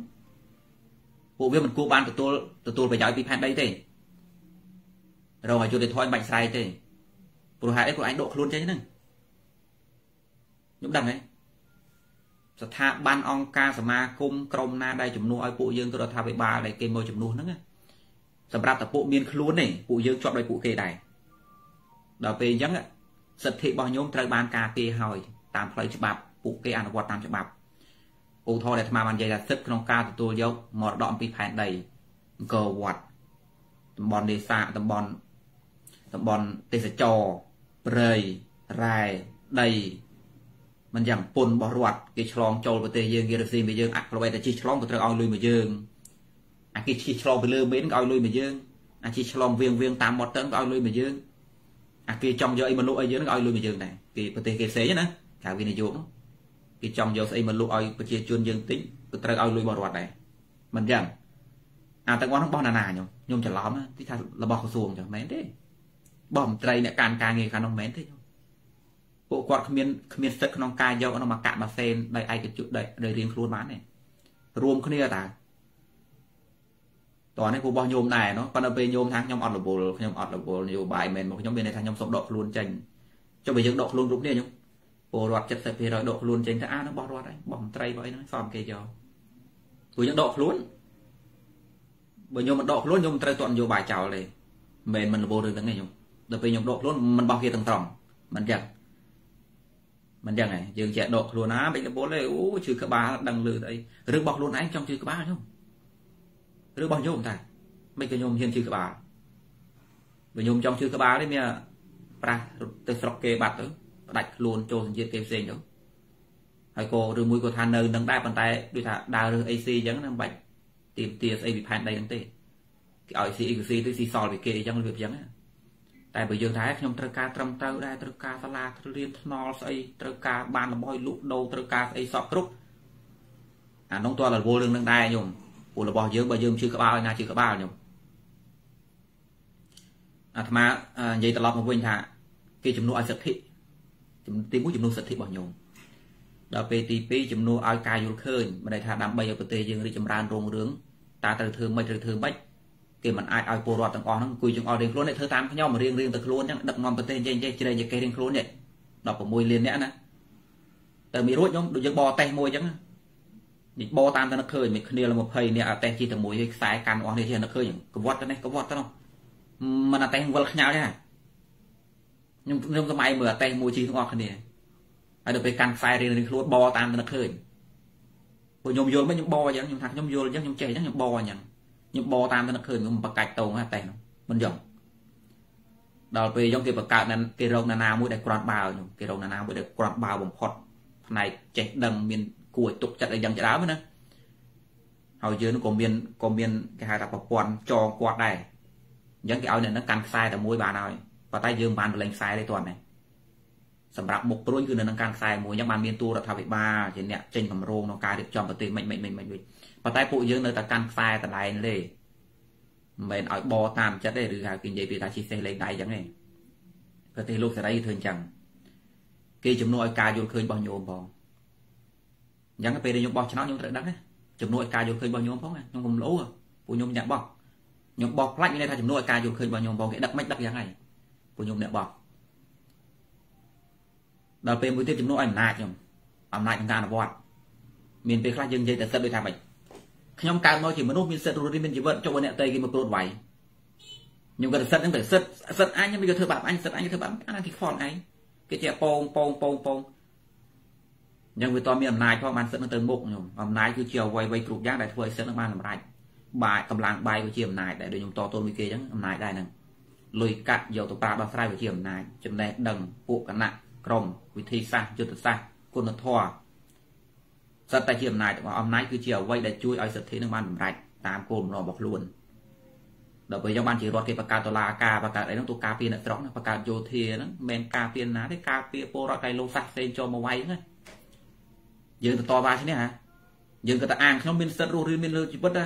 ពួកវាមិនគួរបានទទួលទទួលប្រយោជន៍ពីផែនដីទេរងឲ្យយុទ្ធធម៌បាច់ស្រ័យទេព្រោះហេតុអីព្រោះអញដកខ្លួនចេញហ្នឹងខ្ញុំដឹងទេស្ថាប័នអង្គការសមាគមក្រមណាដែលជំនួសឲ្យពួកយើងទៅរដ្ឋាភិបាលដែលគេមកជំនួសហ្នឹងសម្រាប់តែពួកមានខ្លួនទេពួកយើងជាប់ដោយពួកគេដែរដល់ពេលអញ្ចឹងសិទ្ធិរបស់ញោមត្រូវបានការពារហើយតាមផ្លូវច្បាប់ពួកគេអនុវត្តតាមច្បាប់ ឧទាហរណ៍ដែលអាត្មាបាននិយាយថាសិទ្ធិក្នុងការទទួលយកមរតកអំពីផែនដីអង្គរវត្តតំបន់នេសាទតំបន់តំបន់ទេសចរព្រៃរ៉ែដីមិនយ៉ាងពុនរបស់រដ្ឋគេឆ្លងចូលប្រទេសយើងគេរស៊ីមកយើងអក្លវេតតែជិះឆ្លងក៏ត្រូវឲ្យលុយមកយើងអាគេជិះឆ្លងទៅលើមេនក៏ឲ្យលុយមកយើងអាជិះឆ្លងវៀងវៀងតាមមាត់តឹងក៏ឲ្យលុយមកយើងអាគេចង់យកអីមកលក់ឲ្យយើងក៏ឲ្យលុយមកយើងដែរគេប្រទេសគេផ្សេងណាក្រៅវិនិយោគ គេចង់យកស្អីមកលក់ឲ្យប្រជាជនយើងទិញក៏ត្រូវឲ្យលុយបរដ្ឋដែរមិនយ៉ាងអាទាំងអស់ហ្នឹងបោះណាណាខ្ញុំខ្ញុំច្រឡំទីថារបស់ក្រសួងចឹងមែនទេបោះមន្ត្រីអ្នកការការងារខាងនោះមែនទេពួកគាត់គ្មានគ្មានសិទ្ធិក្នុងការយកនោះមកកាក់ម៉ាសេនដោយឯកជនដោយរៀងខ្លួនបានទេរួមគ្នាតាតោះនេះពួករបស់ញោមដែរនោះប៉ុន្តែពេលញោមថាខ្ញុំអត់រវល់ខ្ញុំអត់រវល់នយោបាយមែនមកខ្ញុំមានន័យថាខ្ញុំសុំដកខ្លួនចេញចុះបើយើងដកខ្លួនគ្រប់គ្នាខ្ញុំ ពលរដ្ឋ70%ដកខ្លួនចេញទៅអានឹងបោះរដ្ឋហើយបោះមន្ត្រីបោះអីហ្នឹងសមគេយកព្រោះយើងដកខ្លួនបើខ្ញុំមិនដកខ្លួនខ្ញុំមិនត្រូវតនយោបាយចោលទេមិនមែនមិនរវល់រឿងហ្នឹងទេខ្ញុំដល់ពេលខ្ញុំដកខ្លួនមិនបោះគេទាំងត្រង់មិនចឹងមិនចឹងហ៎យើងចេះដកខ្លួនណាមិនរវល់ទេអូជឿក្បាលដឹងលឺទៅអីរឿងបោះខ្លួនឯងចង់ជឿក្បាលខ្ញុំឬរបស់ញោមតាមិនក៏ញោមហ៊ានជឿក្បាលបើញោមចង់ជឿក្បាលទេមានប្រាស់ទៅស្រុកគេបាត់ទៅ ផ្ដាច់ខ្លួនចូលសញ្ជាតិគេផ្សេងទៅហើយក៏ឬមួយក៏ថានៅនឹងដែរប៉ុន្តែដូចថាដើររើស AC អញ្ចឹងណាមិនបាច់ទៀមទាស្អីពីផែនដីហ្នឹងទេគេឲ្យ CXC ទៅស៊ីសល់ពីគេអញ្ចឹងរបៀបអញ្ចឹងតែបើយើងថាខ្ញុំត្រូវការត្រឹមត្រូវដែរត្រូវការសាលារៀនថ្នល់ស្អីត្រូវការបានលំអយលក់ដូរត្រូវការស្អីសក់គ្រប់អានោះតើរវល់រឿងនឹងដែរញោមពួករបស់យើងបើយើងជឿក្បាលឲ្យណាជឿក្បាលខ្ញុំអាត្មានិយាយត្រឡប់មកវិញថាគេជំនួសឲ្យសិទ្ធិ ទី1ជំនួសសិទ្ធិរបស់ញោមដល់ពេលទី2ជំនួសឲ្យការយល់ឃើញមិនន័យថាដើម្បីឲ្យប្រទេសយើងរីកចម្រើនរុងរឿងតើត្រូវធ្វើម៉េចត្រូវធ្វើម៉េចគេមិនអាចឲ្យពលរដ្ឋទាំងអស់ហ្នឹងអង្គុយចង្អុលរៀងខ្លួនទេធ្វើតាមខ្ញុំរៀងរៀងទៅខ្លួនចឹងដឹកនាំប្រទេសចេះចេះជ្រែកគេរៀងខ្លួននេះ16លានអ្នកណាតែមានរួចខ្ញុំដូចយើងបរតេសមួយចឹងនេះបតាមទៅនឹកឃើញមិនគ្នាល20នាក់អតេះជីតែមួយឲ្យខ្សែកាន់អស់នេះជានឹកឃើញកវត្តទៅនេះកវត្តទៅនោះមិនអតេះវិលខ្ញល់ទេ ខ្ញុំខ្ញុំសម័យមើលអតេះមួយជីទាំងអស់គ្នាហើយដល់ពេលកាន់ខ្សែរៀងរៀងខ្លួនបតាមទៅនឹកឃើញពួកខ្ញុំយល់មិនខ្ញុំបអញ្ចឹងខ្ញុំថាខ្ញុំយល់អញ្ចឹងខ្ញុំចេះអញ្ចឹងខ្ញុំបអញ្ចឹងខ្ញុំបតាមទៅនឹកឃើញខ្ញុំបកាច់តងអតេះនោះមិនយល់ដល់ពេលយើងគេបង្កើតគេរកណានាមួយដែលក្រាន់បាវខ្ញុំគេរកណានាមួយដែលក្រាន់បាវបំផុតផ្នែកចេះដឹងមានគួរឲ្យទុកចិត្តអីយ៉ាងច្រើនណាហើយយើងក៏មានក៏មានគេហៅថាប្រព័ន្ធចងគាត់ដែរអញ្ចឹងគេឲ្យអ្នកហ្នឹងកាន់ខ្សែតែមួយបានហើយ ប៉ុន្តែយើងបានបលែងខ្សែទេទាន់ទេសម្រាប់មុខព្រួយគឺនៅនឹងកាន់ខ្សែមួយអញ្ចឹងបានមានតួរដ្ឋាភិបាលជាអ្នកចេញកម្រងក្នុងការរៀបចំប្រទេសមិនមិនមិនមិនប៉ុន្តែពួកយើងនៅតែកាន់ខ្សែតដែងទេមិនមែនឲ្យបតាមចិត្តទេឬហៅគេនិយាយពីថាជិះសេះលេងដៃអញ្ចឹងទេប្រទេសលោកសេរីធ្វើអញ្ចឹងគេជំនួសឲ្យការយល់ឃើញរបស់ញោមផងអញ្ចឹងពេលដែលខ្ញុំបោះឆ្នោតខ្ញុំត្រូវដឹងណាជំនួសឲ្យការយល់ឃើញរបស់ខ្ញុំផងខ្ញុំកុំលោពួកខ្ញុំអ្នកបោះខ្ញុំបោះផ្លាច់មានន័យថាជំនួសឲ្យការយល់ឃើញរបស់ខ្ញុំផងគេដឹកមិនដឹកយ៉ាងហ្នឹង ពួកខ្ញុំអ្នកបោះដល់ពេលមួយទៀតជំនួសឲ្យអំណាចខ្ញុំអំណាចក្នុងការអនុវត្តមានពេលខ្លះយើងនិយាយតែសិទ្ធដូចថាម៉េចខ្ញុំកើតមកជាមនុស្សមានសិទ្ធិរស់រានមានជីវិតចុះអ្នកតេគេមកព្រួតវាយខ្ញុំក៏សិទ្ធហ្នឹងតែសិទ្ធសិទ្ធអញខ្ញុំក៏ធ្វើបាបអញសិទ្ធអញធ្វើបាបអានេះគេខលឯងគេជាពងពងពងពងអញ្ចឹងវាតមានអំណាចផងបានសិទ្ធនឹងទៅមុខខ្ញុំអំណាចគឺជាអវ័យវ័យគ្រប់យ៉ាងដែលធ្វើឲ្យសិទ្ធនឹងបានសម្រេចបាយកម្លាំងបាយក៏ជាអំណាចដែរដូចខ្ញុំតទល់មួយគេអញ្ចឹងអំណាចដែរហ្នឹង លុយកាត់យកទៅប្រើដោះស្រាយវាជាអំណាចចំណេះដឹងពួកគណៈក្រមវិធីសាស្ត្រយុទ្ធសាស្ត្រគុណធម៌សិទ្ធតែជាអំណាចរបស់អំណាចគឺជាអវ័យដែលជួយឲ្យសិទ្ធិនឹងបានសម្រេចតាមគោលបំណងរបស់ខ្លួនដល់ពេលយើងបានជារដ្ឋគេបង្កើតតុលាការបង្កើតអីហ្នឹងទូការពារអ្នកស្រុកណាបង្កើតយោធាហ្នឹងមិនមែនការពារណាទេការពារពលរដ្ឋកៃលោសាសផ្សេងចូលមកវាយហ្នឹងយើងទៅតវ៉ាឈ្នះហ่าយើងក៏តែអាងខ្ញុំមានសិទ្ធិរស់រានមានលើជីវិតណា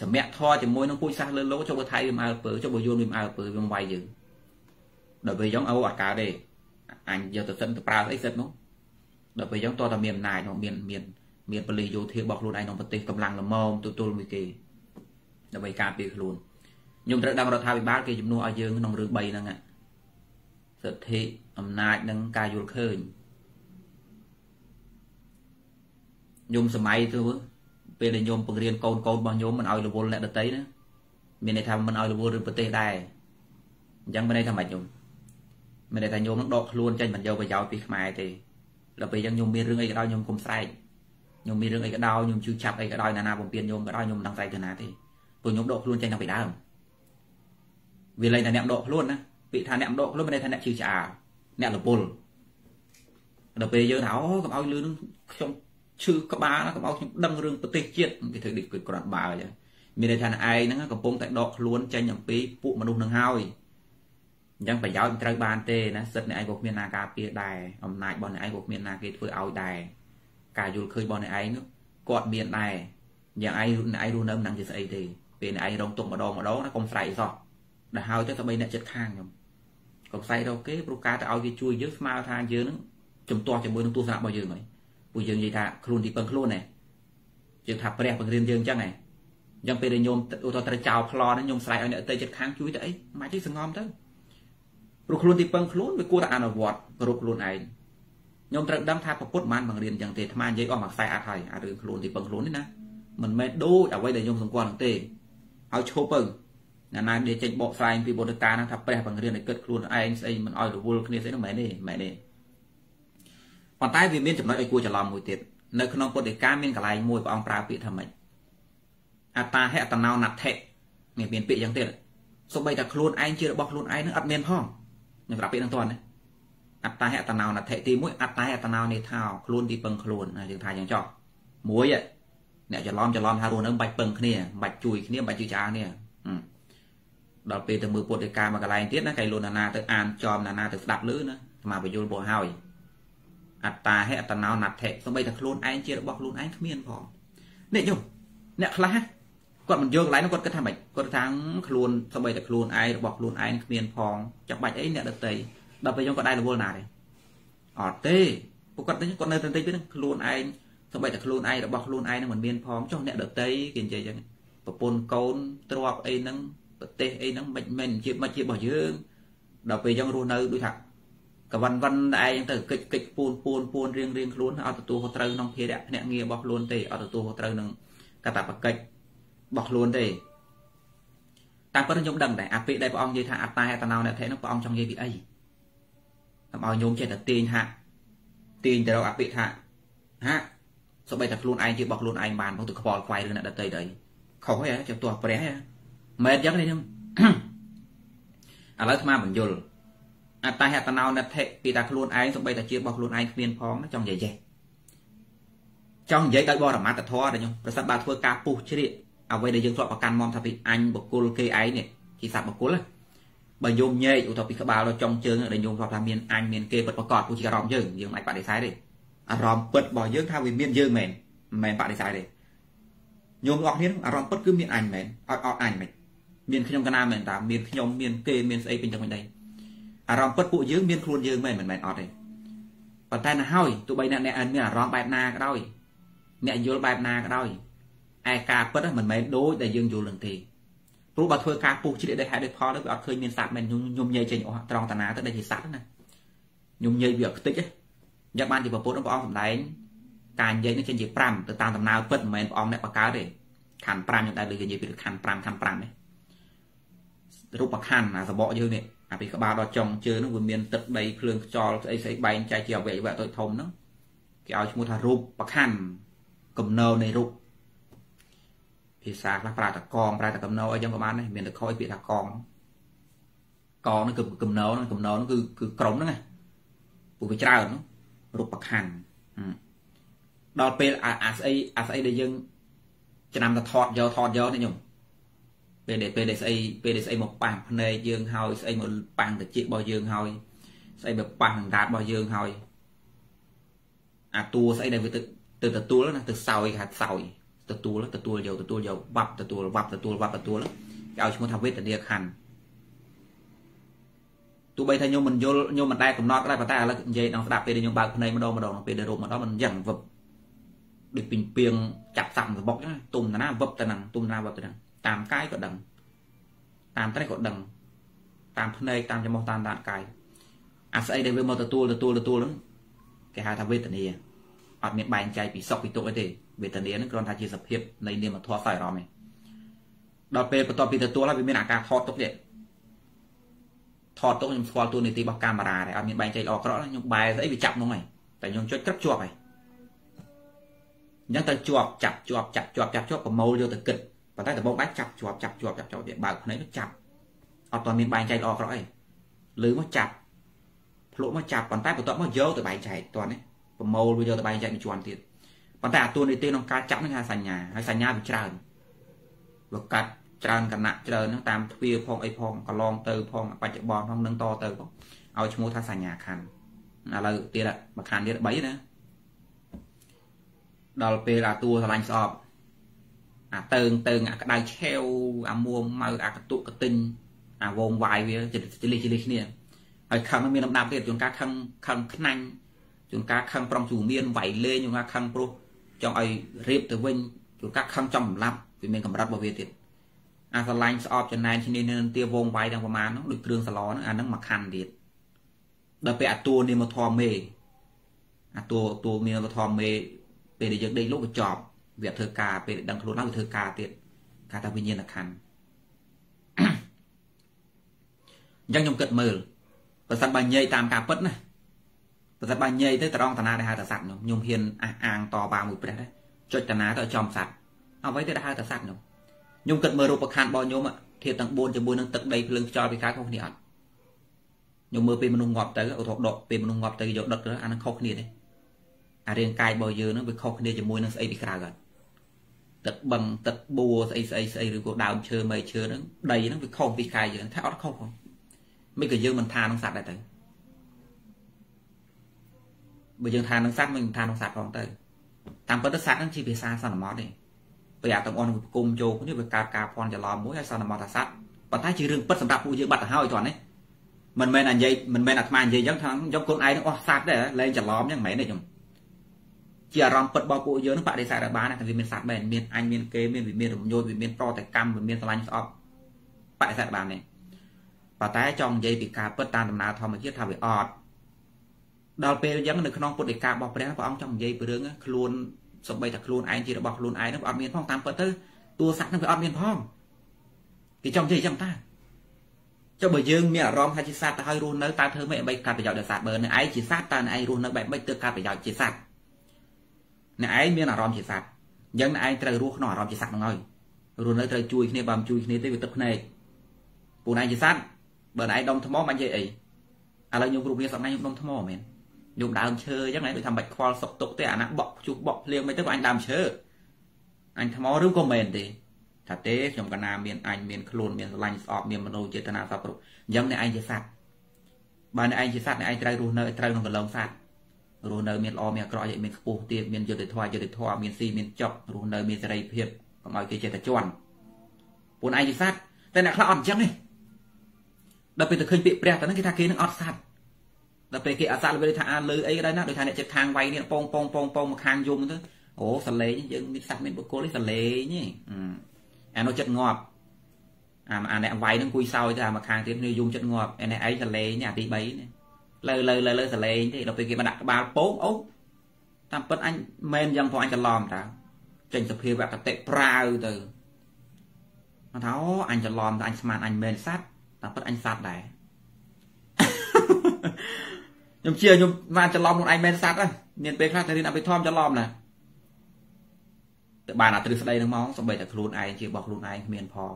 សម្រាប់ធរជាមួយនឹងពូជសាសលើលោកចុះបើថៃវាមកអើពើចុះបើយល់វាមកអើពើវាវាយយើងដល់ពេលយើងអូអត់កើតទេអញយកទៅសិនទៅប្រើអីសិននោះដល់ពេលអញ្ចឹងតើតាមានអំណាចមានមានមានបលិយោធារបស់ខ្លួនឯងក្នុងប្រទេសកម្លាំងល្មមទទួលមួយគេដើម្បីការពារខ្លួនខ្ញុំត្រូវដឹងរដ្ឋាភិបាលគេជំនួសឲ្យយើងក្នុងរឿង3ហ្នឹងសិទ្ធិអំណាចនិងការយល់ឃើញខ្ញុំសម័យទៅ ពេលដែលខ្ញុំបង្រៀនកូនកូនរបស់ខ្ញុំមិនឲ្យរវល់អ្នកដតីណាមានន័យថាមិនឲ្យរវល់រឿងប្រទេសដែរអញ្ចឹងមានន័យថាម៉េចខ្ញុំមានន័យថាខ្ញុំនឹងដកខ្លួនចេញមិនយកប្រយោជន៍ពីខ្មែរទេដល់ពេលអញ្ចឹងខ្ញុំមានរឿងអីក៏ដោយខ្ញុំគុំស្រែកខ្ញុំមានរឿងអីក៏ដោយខ្ញុំជឿចាប់អីក៏ដោយណាណាបំពេញខ្ញុំក៏ដោយខ្ញុំមិនដឹងស្រែកទៅណាទេព្រោះខ្ញុំដកខ្លួនចេញតាំងពីដើមវាលែងតែអ្នកដកខ្លួនណាពាក្យថាអ្នកដកខ្លួនមានន័យថាអ្នកជឿឆ្អាលអ្នកលពលដល់ពេលយើងថាអូកុំឲ្យលឺនឹងខ្ញុំ ឈឺក្បាលកុំឲ្យខ្ញុំដឹងរឿងប្រទេសជាតិគេធ្វើដូចគាត់គ្រាន់បើចឹងមានន័យថាឯងហ្នឹងកំពុងតែដកខ្លួនចេញអំពីពួកមនុស្សនឹងហើយអញ្ចឹងប្រយោជន៍មិនត្រូវបានទេណាសិទ្ធិអ្នកឯងក៏គ្មានណាការពារដែរអំណាចរបស់អ្នកឯងក៏គ្មានណាគេធ្វើឲ្យដែរការយល់ឃើញរបស់អ្នកឯងនោះគាត់មានដែរយ៉ាងឯងអ្នកឯងរស់នៅមិនដឹងជាស្អីទេពេលអ្នកឯងរងទុកម្ដងម្ដងណាកុំស្រែកសោះដល់ហើយទៅតែបីអ្នកចិត្តខាងខ្ញុំកុំស្រែករកគេព្រោះការទៅឲ្យគេជួយយើងស្មើថាយើងនឹងជំទាស់ជាមួយនឹងទស្សនៈរបស់យើងហើយ ពួកយើងនិយាយថាខ្លួនទីពឹងខ្លួនណែយើងថាព្រះបង្រៀនយើងអញ្ចឹងហ៎អញ្ចឹងពេលដែលញោមឧទាហរណ៍ត្រូវចោលប្លន់ញោមស្រែកឲ្យអ្នកទៅចិត្តខាងជួយទៅអីមិនទេសងំទៅព្រោះខ្លួនទីពឹងខ្លួនវាគួរតែអនុវត្តគោរពខ្លួនឯងខ្ញុំត្រូវដឹងថាពុទ្ធមិនបង្រៀនអញ្ចឹងទេអាត្មានិយាយអស់មួយខ្សែអត់ហើយអារឿងខ្លួនទីពឹងខ្លួននេះណាមិនមែនដូចអ្វីដែលខ្ញុំសង្កត់នឹងទេហើយឈប់ទៅណាណាដែលចេញបកស្រាយពីបុត្រកាហ្នឹងថាព្រះបង្រៀនឲ្យគិតខ្លួនឯងស្អីមិនឲ្យរវល់គ្នាស្អីហ្នឹងមិនមែនទេមិនមែនទេ ប៉ុន្តែវាមានចំណុចឲ្យគួរច្រឡំមួយទៀតនៅក្នុងពុទ្ធដីកាមានកន្លែងមួយព្រះអង្គប្រើពាក្យថាម៉េចអត្តាហេអតណោណដ្ឋិនេះមានពាក្យយ៉ាងទៀតសូម្បីតែខ្លួនឯងជារបស់ខ្លួនឯងនឹងអត់មានផងខ្ញុំប្រាប់ពាក្យហ្នឹងតើណាអត្តាហេអតណោណដ្ឋិទី1អត្តាហេអតណោនេថាខ្លួនទីពឹងខ្លួនយើងថាយ៉ាងចោះមួយអ្នកច្រឡំច្រឡំថារស់នៅបាច់ពឹងគ្នាបាច់ជួយគ្នាបាច់ជឿឆ្អាគ្នាដល់ពេលទៅមើលពុទ្ធដីកាមកន្លែងទៀតណាកៃលូនណាទៅអានចំណាណាទៅស្ដាប់លឺណាស្មាបយលពោះហើយ អត្តាហេអតណោណដ្ឋិសម្បីតែខ្លួនឯងជារបស់ខ្លួនឯងគ្មានផងនេះយំអ្នកខ្លះគាត់មិនយកកន្លែងនោះគាត់គិតថាម៉េចគាត់ថាខ្លួនសម្បីតែខ្លួនឯងរបស់ខ្លួនឯងគ្មានផងចាំបាច់អីអ្នកដតីដល់ពេលខ្ញុំក៏ដែររវល់ណាដែរអត់ទេពួកគាត់គាត់នៅតែតិចទៀតខ្លួនឯងសម្បីតែខ្លួនឯងរបស់ខ្លួនឯងនឹងមិនមានផងចុះអ្នកដតីគេនិយាយចឹងប្រពន្ធកូនទ្របអីហ្នឹងប្រទេសអីហ្នឹងមិនមែនជាមិនជារបស់យើងដល់ពេលយើងរស់នៅដូចថា កវ៉ាន់វ៉ាន់តែឯងទៅកិច្ចកិច្ចពួនពួនពួនរៀងរៀងខ្លួនអត់ទទួលខុសត្រូវក្នុងភារៈភ្នាក់ងាររបស់ខ្លួនទេអត់ទទួលខុសត្រូវនឹងកតបកិច្ចរបស់ខ្លួនទេតាមពិតខ្ញុំដឹងដែរអាពាក្យដែលព្រះអង្គនិយាយថាអត្តាអតណោអ្នកថេនោះព្រះអង្គចង់និយាយពីអីតាមឲ្យញោមចេះតែទាញថាទាញទៅរកអាពាក្យថាហាសូម្បីតែខ្លួនឯងជារបស់ខ្លួនឯងបានមកទៅខ្វល់ខ្វាយរឿងអ្នកដតីទៅខុសហើយចាំទោះព្រះមែនអញ្ចឹងនេះខ្ញុំឥឡូវស្មាបញ្យល អត្តហេតណោណដ្ឋិពីថាខ្លួនឯងសូម្បីតែជារបស់ខ្លួនឯងគ្មានផងចង់និយាយចេះចង់និយាយដោយបរមត្តធម៌ដែរខ្ញុំប្រសិនបើធ្វើការពុះជ្រៀកអ្វីដែលយើងធ្លាប់ប្រកាន់មកថាពីអញបកុលគេឯងនេះជាសត្វបកុលបើយំញែកឧទាហរណ៍ពីក្បាលដល់ចុងជើងដែលយើងធ្លាប់ថាមានអញមានគេពិតប្រកបពុះជាអារម្មណ៍យើងយើងមិនអាចបដិសេធទេអារម្មណ៍ពិតរបស់យើងថាវាមានយើងមែនមិនមែនបដិសេធទេញោមទាំងអស់គ្នាអារម្មណ៍ពិតគឺមានអញមែនអត់អត់អញមែនមានខ្ញុំកណាមែនតាមានខ្ញុំមានគេមានស្អីពេញទាំងមិនដែរ អារម្មណ៍ពិតពួកយើងមានខ្លួនយើងមែនមិនមែនអត់ទេប៉ុន្តែណាហើយទោះបីអ្នកអ្នកមានអារម្មណ៍បែបណាក៏ដោយអ្នកយល់បែបណាក៏ដោយឯការពិតមិនមែនដូចដែលយើងយល់នឹងទេព្រោះបើធ្វើការពុះជ្រៀកដោយហេតុដោយផលទៅវាអត់ឃើញមានសត្វមែនញុំញ័យចេញអស់ត្រង់តាណាទៅដែលជាសត្វណាញុំញ័យវាអត់ខ្ទេចទេយ៉ាងបានជាប្រពុតព្រះអង្គសម្ដែងការនិយាយនេះចេញជា5ទៅតាមដំណើរពិតមិនមែនព្រះអង្គអ្នកបង្កើតទេខណ្ឌ5ខ្ញុំដែលលើនិយាយពីខណ្ឌ5ខណ្ឌ5នេះរូបខណ្ឌអាសបកយើងនេះ អាពីក្បាលដល់ចុងជើងនោះវាមានទឹកដីភ្លើងខ្យល់ស្អីស្អីបែងចែកជាអវយវៈតូចធំហ្នឹងគេឲ្យឈ្មោះថារូបប្រខណ្ឌកំណើនៃរូបភាសាខ្លះប្រើតែកងប្រើតែកំណើអីចឹងក៏បានដែរមានតែខ້ອຍពាក្យថាកងកងហ្នឹងគឺកំណើហ្នឹងកំណើហ្នឹងគឺគឺក្រុមហ្នឹងណាពួកវាច្រើនរូបប្រខណ្ឌដល់ពេលអាស្អីអាស្អីដែលយើងចំណាំទៅថតយកថតយកនេះខ្ញុំ ពេលដែលពេលដែលស្អីពេលដែលស្អីមកប៉ះភ្នែកយើងហើយស្អីមកប៉ះតិចរបស់យើងហើយស្អីមកប៉ះនឹងដាតរបស់យើងហើយអាតួស្អីដែលវាទៅទៅទទួលណាទៅសោយគេហៅសោយទទួលទទួលយកទទួលយកវាប់ទទួលវាប់ទទួលវាប់ទទួលគេឲ្យឈ្មោះថាវេទនាខណ្ឌទោះបីថាខ្ញុំមិនយល់ខ្ញុំមិនដែលកំណត់ដែរប៉ុន្តែឥឡូវនិយាយដល់ស្ដាប់ពេលខ្ញុំបើកភ្នែកម្ដងម្ដងពេលដែលរោគម្ដងមិនយ៉ាងវឹបដូចពីពីងចាប់សាក់សបុកហ្នឹងទុំតាណាវឹបទៅហ្នឹងទុំតាណាវឹបទៅហ្នឹង តាមកាយក៏ដឹង តាមត្រេះក៏ដឹង តាមភ្នែកតាមច្រមុះតាមដានកាយអាស្អីដែលវាមកទទួលទទួលទទួលហ្នឹងគេហៅថាវេទនាអត់មានបែងចែកពីសុខពីទុក្ខអីទេវេទនាហ្នឹងគ្រាន់តែជាសភាពនៃនាមធម៌សោយអារម្មណ៍ឯងដល់ពេលបន្ទាប់ពីទទួលហើយវាមានអាការថតទុកទៀតថតទុកខ្ញុំស្គាល់តួនាទីរបស់កាមេរ៉ាដែរអត់មានបែងចែកល្អក្រក់ខ្ញុំបែរស្អីវាចាប់នោះហើយតែខ្ញុំចុចក្រឹបជាប់ហើយអញ្ចឹងទៅជាប់ចាប់ជាប់ចាប់ជាប់ចាប់ជាប់ប្រមូលយកទៅគិត ប៉ុន្តែដំបូងដាច់ចាប់ជាប់ចាប់ជាប់ចាប់ជាប់វាបើកភ្នែកចាប់អត់តមានបែងចែកល្អក្រក់អីលឺមកចាប់ភ្លក់មកចាប់ប៉ុន្តែបន្ទាប់មកយកទៅបែងចែកតោះនេះប្រមូលវាយកទៅបែងចែកមួយជាន់ទៀតប៉ុន្តែអាតួនាទីក្នុងការចាប់នឹងហៅសញ្ញាហើយសញ្ញាវាច្រើនវាកាត់ច្រើនគណៈច្រើនហ្នឹងតាមទ្វារផងអីផងកន្លងទៅផងបច្ចុប្បន្នផងនឹងតទៅផងឲ្យឈ្មោះថាសញ្ញាខណ្ឌឥឡូវទៀតមួយខណ្ឌទៀត3ណាដល់ពេលអាតួស្រឡាញ់ស្អប់ អាតើងតើងអាក្តៅឆេវអាមួម៉ៅអាកតុកកទិញអាវងវាយវាចលិះចលិះគ្នាហើយខឹងមានលំដាប់ទៀតជួនកាលខឹងខឹងខ្នាញ់ជួនកាលខឹងប្រុងជូមានវាយលេងជួនកាលខឹងព្រោះចង់ឲ្យរៀបទៅវិញជួនកាលខឹងចង់សម្លាប់វាមានកម្រិតរបស់វាទៀតអាស្រឡាញ់ស្អប់ចំណែនឈ្នានីនឹងទាវងវាយទាំងប្រមាណនោះដូចគ្រឿងសឡហ្នឹងអាហ្នឹងមួយខណ្ឌទៀតដល់ពេលអាតួនាមធម៌មេអាតួតួនាមធម៌មេពេលដែលយើងដេកលោកវាចប់ វាធ្វើការពេលដឹងខ្លួនហើយវាធ្វើការទៀតគេថាវិញ្ញាណខណ្ឌអញ្ចឹងខ្ញុំគិតមើលបើសិនបើញ៉ៃតាមការពិតណាបើសិនបើញ៉ៃទៅត្រង់តាណាដែលហៅថាសัตว์ខ្ញុំខ្ញុំហ៊ានអះអាងតបាមួយព្រះដែរចុចតាណាទៅចំសัตว์អ្វីទៅដែលហៅថាសัตว์ខ្ញុំខ្ញុំគិតមើលរូបខណ្ឌរបស់ខ្ញុំធៀបទាំង4ជាមួយនឹងទឹកដីភ្លើងខ្យល់ពីកាយខុសគ្នាអត់ខ្ញុំមើលពេលមនុស្សងាប់ទៅឧទាហរណ៍ដកពេលមនុស្សងាប់ទៅយកដុតអានឹងខុសគ្នាទេអារាងកាយរបស់យើងនឹងវាខុសគ្នាជាមួយនឹងស្អីពីក្រៅអត់ ទឹកបឹងទឹកបួស្អីស្អីស្អីឬក៏ដើមឈើមេឈើហ្នឹងដីហ្នឹងវាខុសពីកាយយើងថាអត់ខុសផងមិនក៏យើងមិនថានឹងសត្វដែរទៅបើយើងថានឹងសត្វមិនថានឹងសត្វផងទៅតាមពិតទៅសត្វហ្នឹងជាភាសាសន្មតទេពេលអាទាំងអស់នឹងគុំចូលគ្នាវាកើតការភ័ន្តច្រឡំមួយហើយសន្មតថាសត្វប៉ុន្តែជារឿងពិតសម្រាប់ពួកយើងបាត់ទៅហើយតោះនេះមិនមែនអានិយាយមិនមែនអាត្មានិយាយអញ្ចឹងថាយកខ្លួនឯងនឹងអស់សត្វដែរលែងច្រឡំអញ្ចឹងមិនមែនទេខ្ញុំ ជាអារម្មណ៍ពិតរបស់ពួកយើងនឹងបដិសេធឲ្យបានថាវាមានសត្វមែនមានអញមានគេមានវាមានរំញោចវាមានប្រតិកម្មវាមានស្រឡាញ់ស្អប់បដិសេធបានទេប៉ុន្តែចង់និយាយពីការពិតតាមដំណើរធម្មជាតិថាវាអត់ដល់ពេលអញ្ចឹងនៅក្នុងពុទ្ធិការបស់ព្រះព្រះអង្គចង់និយាយពីរឿងខ្លួនសំបីតែខ្លួនឯងជារបស់ខ្លួនឯងនឹងវាអត់មានផងតាមពិតទៅតួស័កនឹងវាអត់មានផងគេចង់និយាយចឹងតាចុះបើយើងមានអារម្មណ៍ថាជាសត្វទៅហើយរស់នៅតើធ្វើម៉េចដើម្បីការប្រយោជន៍ដល់សត្វបើនៅឯងជាសត្វតើនៅឯងរស់នៅបែបម៉េចទើបការប្រយោជន៍ជាសត្វ អ្នកឯងមានអារម្មណ៍ជាសត្វអញ្ចឹងអ្នកឯងត្រូវរស់ក្នុងអារម្មណ៍ជាសត្វហ្នឹងហើយរស់នៅត្រូវជួយគ្នាបើមិនជួយគ្នាទេវាទឹកភ្នែកពួកឯងជាសត្វបើឯងដុំថ្មមិននិយាយអីឥឡូវខ្ញុំគ្រប់គ្នាសប្តាហ៍ខ្ញុំដុំថ្មមែនយកដើមឈើអញ្ចឹងឯងដូចថាមិនខ្វល់សុកទុកទេអាណាបក់ជុះបក់ភ្លៀងមិនទៅអញដើមឈើអញថ្មឬក៏មែនទេថាទេខ្ញុំកណាមានអញមានខ្លួនមានស្រឡាញ់ស្អប់មានមនោចេតនាសពគ្រប់អញ្ចឹងអ្នកឯងជាសត្វបើអ្នកឯងជាសត្វអ្នកឯងត្រូវរស់នៅត្រូវក្នុងកន្លងសត្វ រស់នៅមានល្អមានអាក្រក់មានខ្ពស់ទាបមានយុត្តិធម៌យុត្តិធម៌មានស៊ីមានចប់រស់នៅមានសេរីភាពកុំឲ្យគេចេះតែជន់ពួកឯងជាសត្វតែអ្នកខ្លះអត់អញ្ចឹងទេដល់ពេលទៅឃើញពាក្យព្រះតើហ្នឹងគេថាគេនឹងអត់សត្វដល់ពេលគេអត់សត្វវាថាអាលើអីក៏ដោយណាដូចថាអ្នកចិត្តខាងវាយនេះពងពងពងពងមកខាងយំទៅអូសលេងយើងមានសត្វមានបុគ្គលនេះសលេងទេអានោះចិត្តងាប់អាអាអ្នកវាយនឹងគួយសោយទៅអាមកខាងទៀតគ្នាយំចិត្តងាប់អានេះឯងសលេងអាទី3នេះ លើលើលើលើសលេងទេដល់ពេលគេមកដាក់ក្បាលពោងអូតាមពិតអញមែនយ៉ាងផងអញច្រឡំតើចេញសភាវៈកតិប្រាវទៅមកថាអូអញច្រឡំតែអញស្មានអញមែនសัตว์តាមពិតអញសัตว์ដែរខ្ញុំជឿខ្ញុំបានច្រឡំខ្លួនឯងមែនសัตว์ហ្នឹងមានពេលខ្លះទៅរៀនអភិធម្មច្រឡំណាទៅបានអាទ្រឹស្ដីហ្នឹងមកសំបីតែខ្លួនឯងជារបស់ខ្លួនឯងគ្មានផង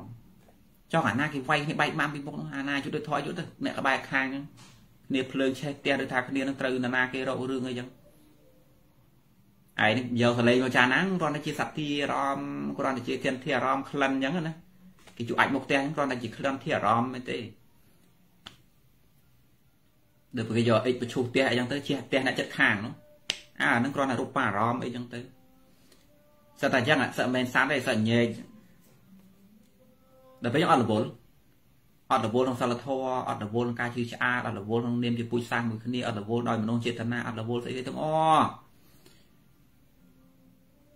ចង់អាណាគេវាយគ្នាបែកម៉ាំពីមុខហ្នឹងអាណាយុទ្ធទៅថយយុទ្ធទៅអ្នកក្បែរខាងហ្នឹង គ្នាភ្លើងឆេះផ្ទះឬថាគ្នានឹងត្រូវណានាគេរករឿងអីចឹងឯនេះយកសលេងមកចាណាគ្រាន់តែជាសទ្ធាអារម្មណ៍គ្រាន់តែជាធានធាអារម្មណ៍ក្លិនចឹងណាគេជួអាចមកផ្ទះគ្រាន់តែជាក្លិនធាអារម្មណ៍មែនទេដល់ពេលយកអិចបញ្ឈុះផ្ទះអីចឹងទៅជាផ្ទះអ្នកចិត្តខាងនោះអាហ្នឹងគ្រាន់តែរូបអារម្មណ៍អីចឹងទៅសិតតែចឹងសិតមិនសាត់ទេសឹកញែកដល់ពេលយើងអត់រវល់ អត់រវល់ក្នុងសិលធម៌អត់រវល់ក្នុងការជឿឆ្អាតអត់រវល់ក្នុងនាមជាពុជសាសមួយគ្នាអត់រវល់ដោយមនោចេតនាអត់រវល់ស្អីទាំងអស់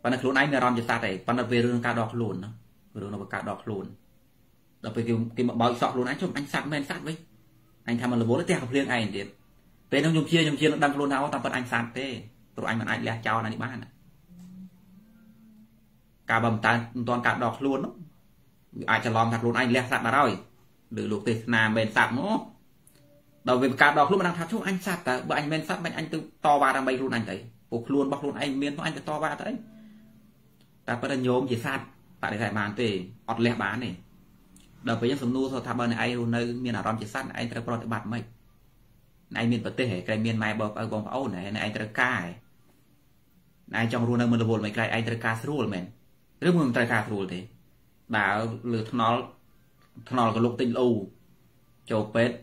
ប៉ុន្តែខ្លួនឯងមានអារម្មណ៍ជាសត្វឯងប៉ុន្តែវារឿងការដកខ្លួនណារឿងរបស់ការដកខ្លួនដល់ពេលគេគេមកបោចសក់ខ្លួនឯងជុំអញសត្វមែនសត្វវិញអញថាមករវល់ទេកំភ្លៀងឯងទៀតពេលនោះខ្ញុំជាខ្ញុំជានឹងដឹងខ្លួនថាអូតាមពិតអញសត្វទេព្រោះអញមិនអាចលះចោលអានេះបានការបើមិនតានមិនតាន់ការដកខ្លួននោះវាអាចច្រឡំថាខ្លួនឯងលះសត្វបាត់ហើយ ឬលោកទេសនាមែនសត្វមកដល់វាបង្កើតដកខ្លួនមិនដឹងថាជុះអញសត្វតើបើអញមែនសត្វមិនអញទៅតវ៉ាដើម្បីខ្លួនអញទៅពួកខ្លួនរបស់ខ្លួនឯងមានមកអញទៅតវ៉ាទៅអីតែប៉ុន្តែញោមជាសត្វបដិសេធបានទេអត់លះបានទេដល់ពេលយើងសំណួរថាបើអ្នកឯងរស់នៅមានអារម្មណ៍ជាសត្វឯងត្រូវប្រតិបត្តិមិនឯងមានប្រទេសឯងក្រែងមានម៉ែបងប្អូនបងប្អូនឯងឯងត្រូវការឯងចង់រស់នៅមិនរវល់មិនក្រែងឯងត្រូវការស្រួលមែនឬមិនត្រូវការស្រួលទេដើរលើថ្នល់ ថ្នល់ក៏លុកតិចលោចូលពេទ្យ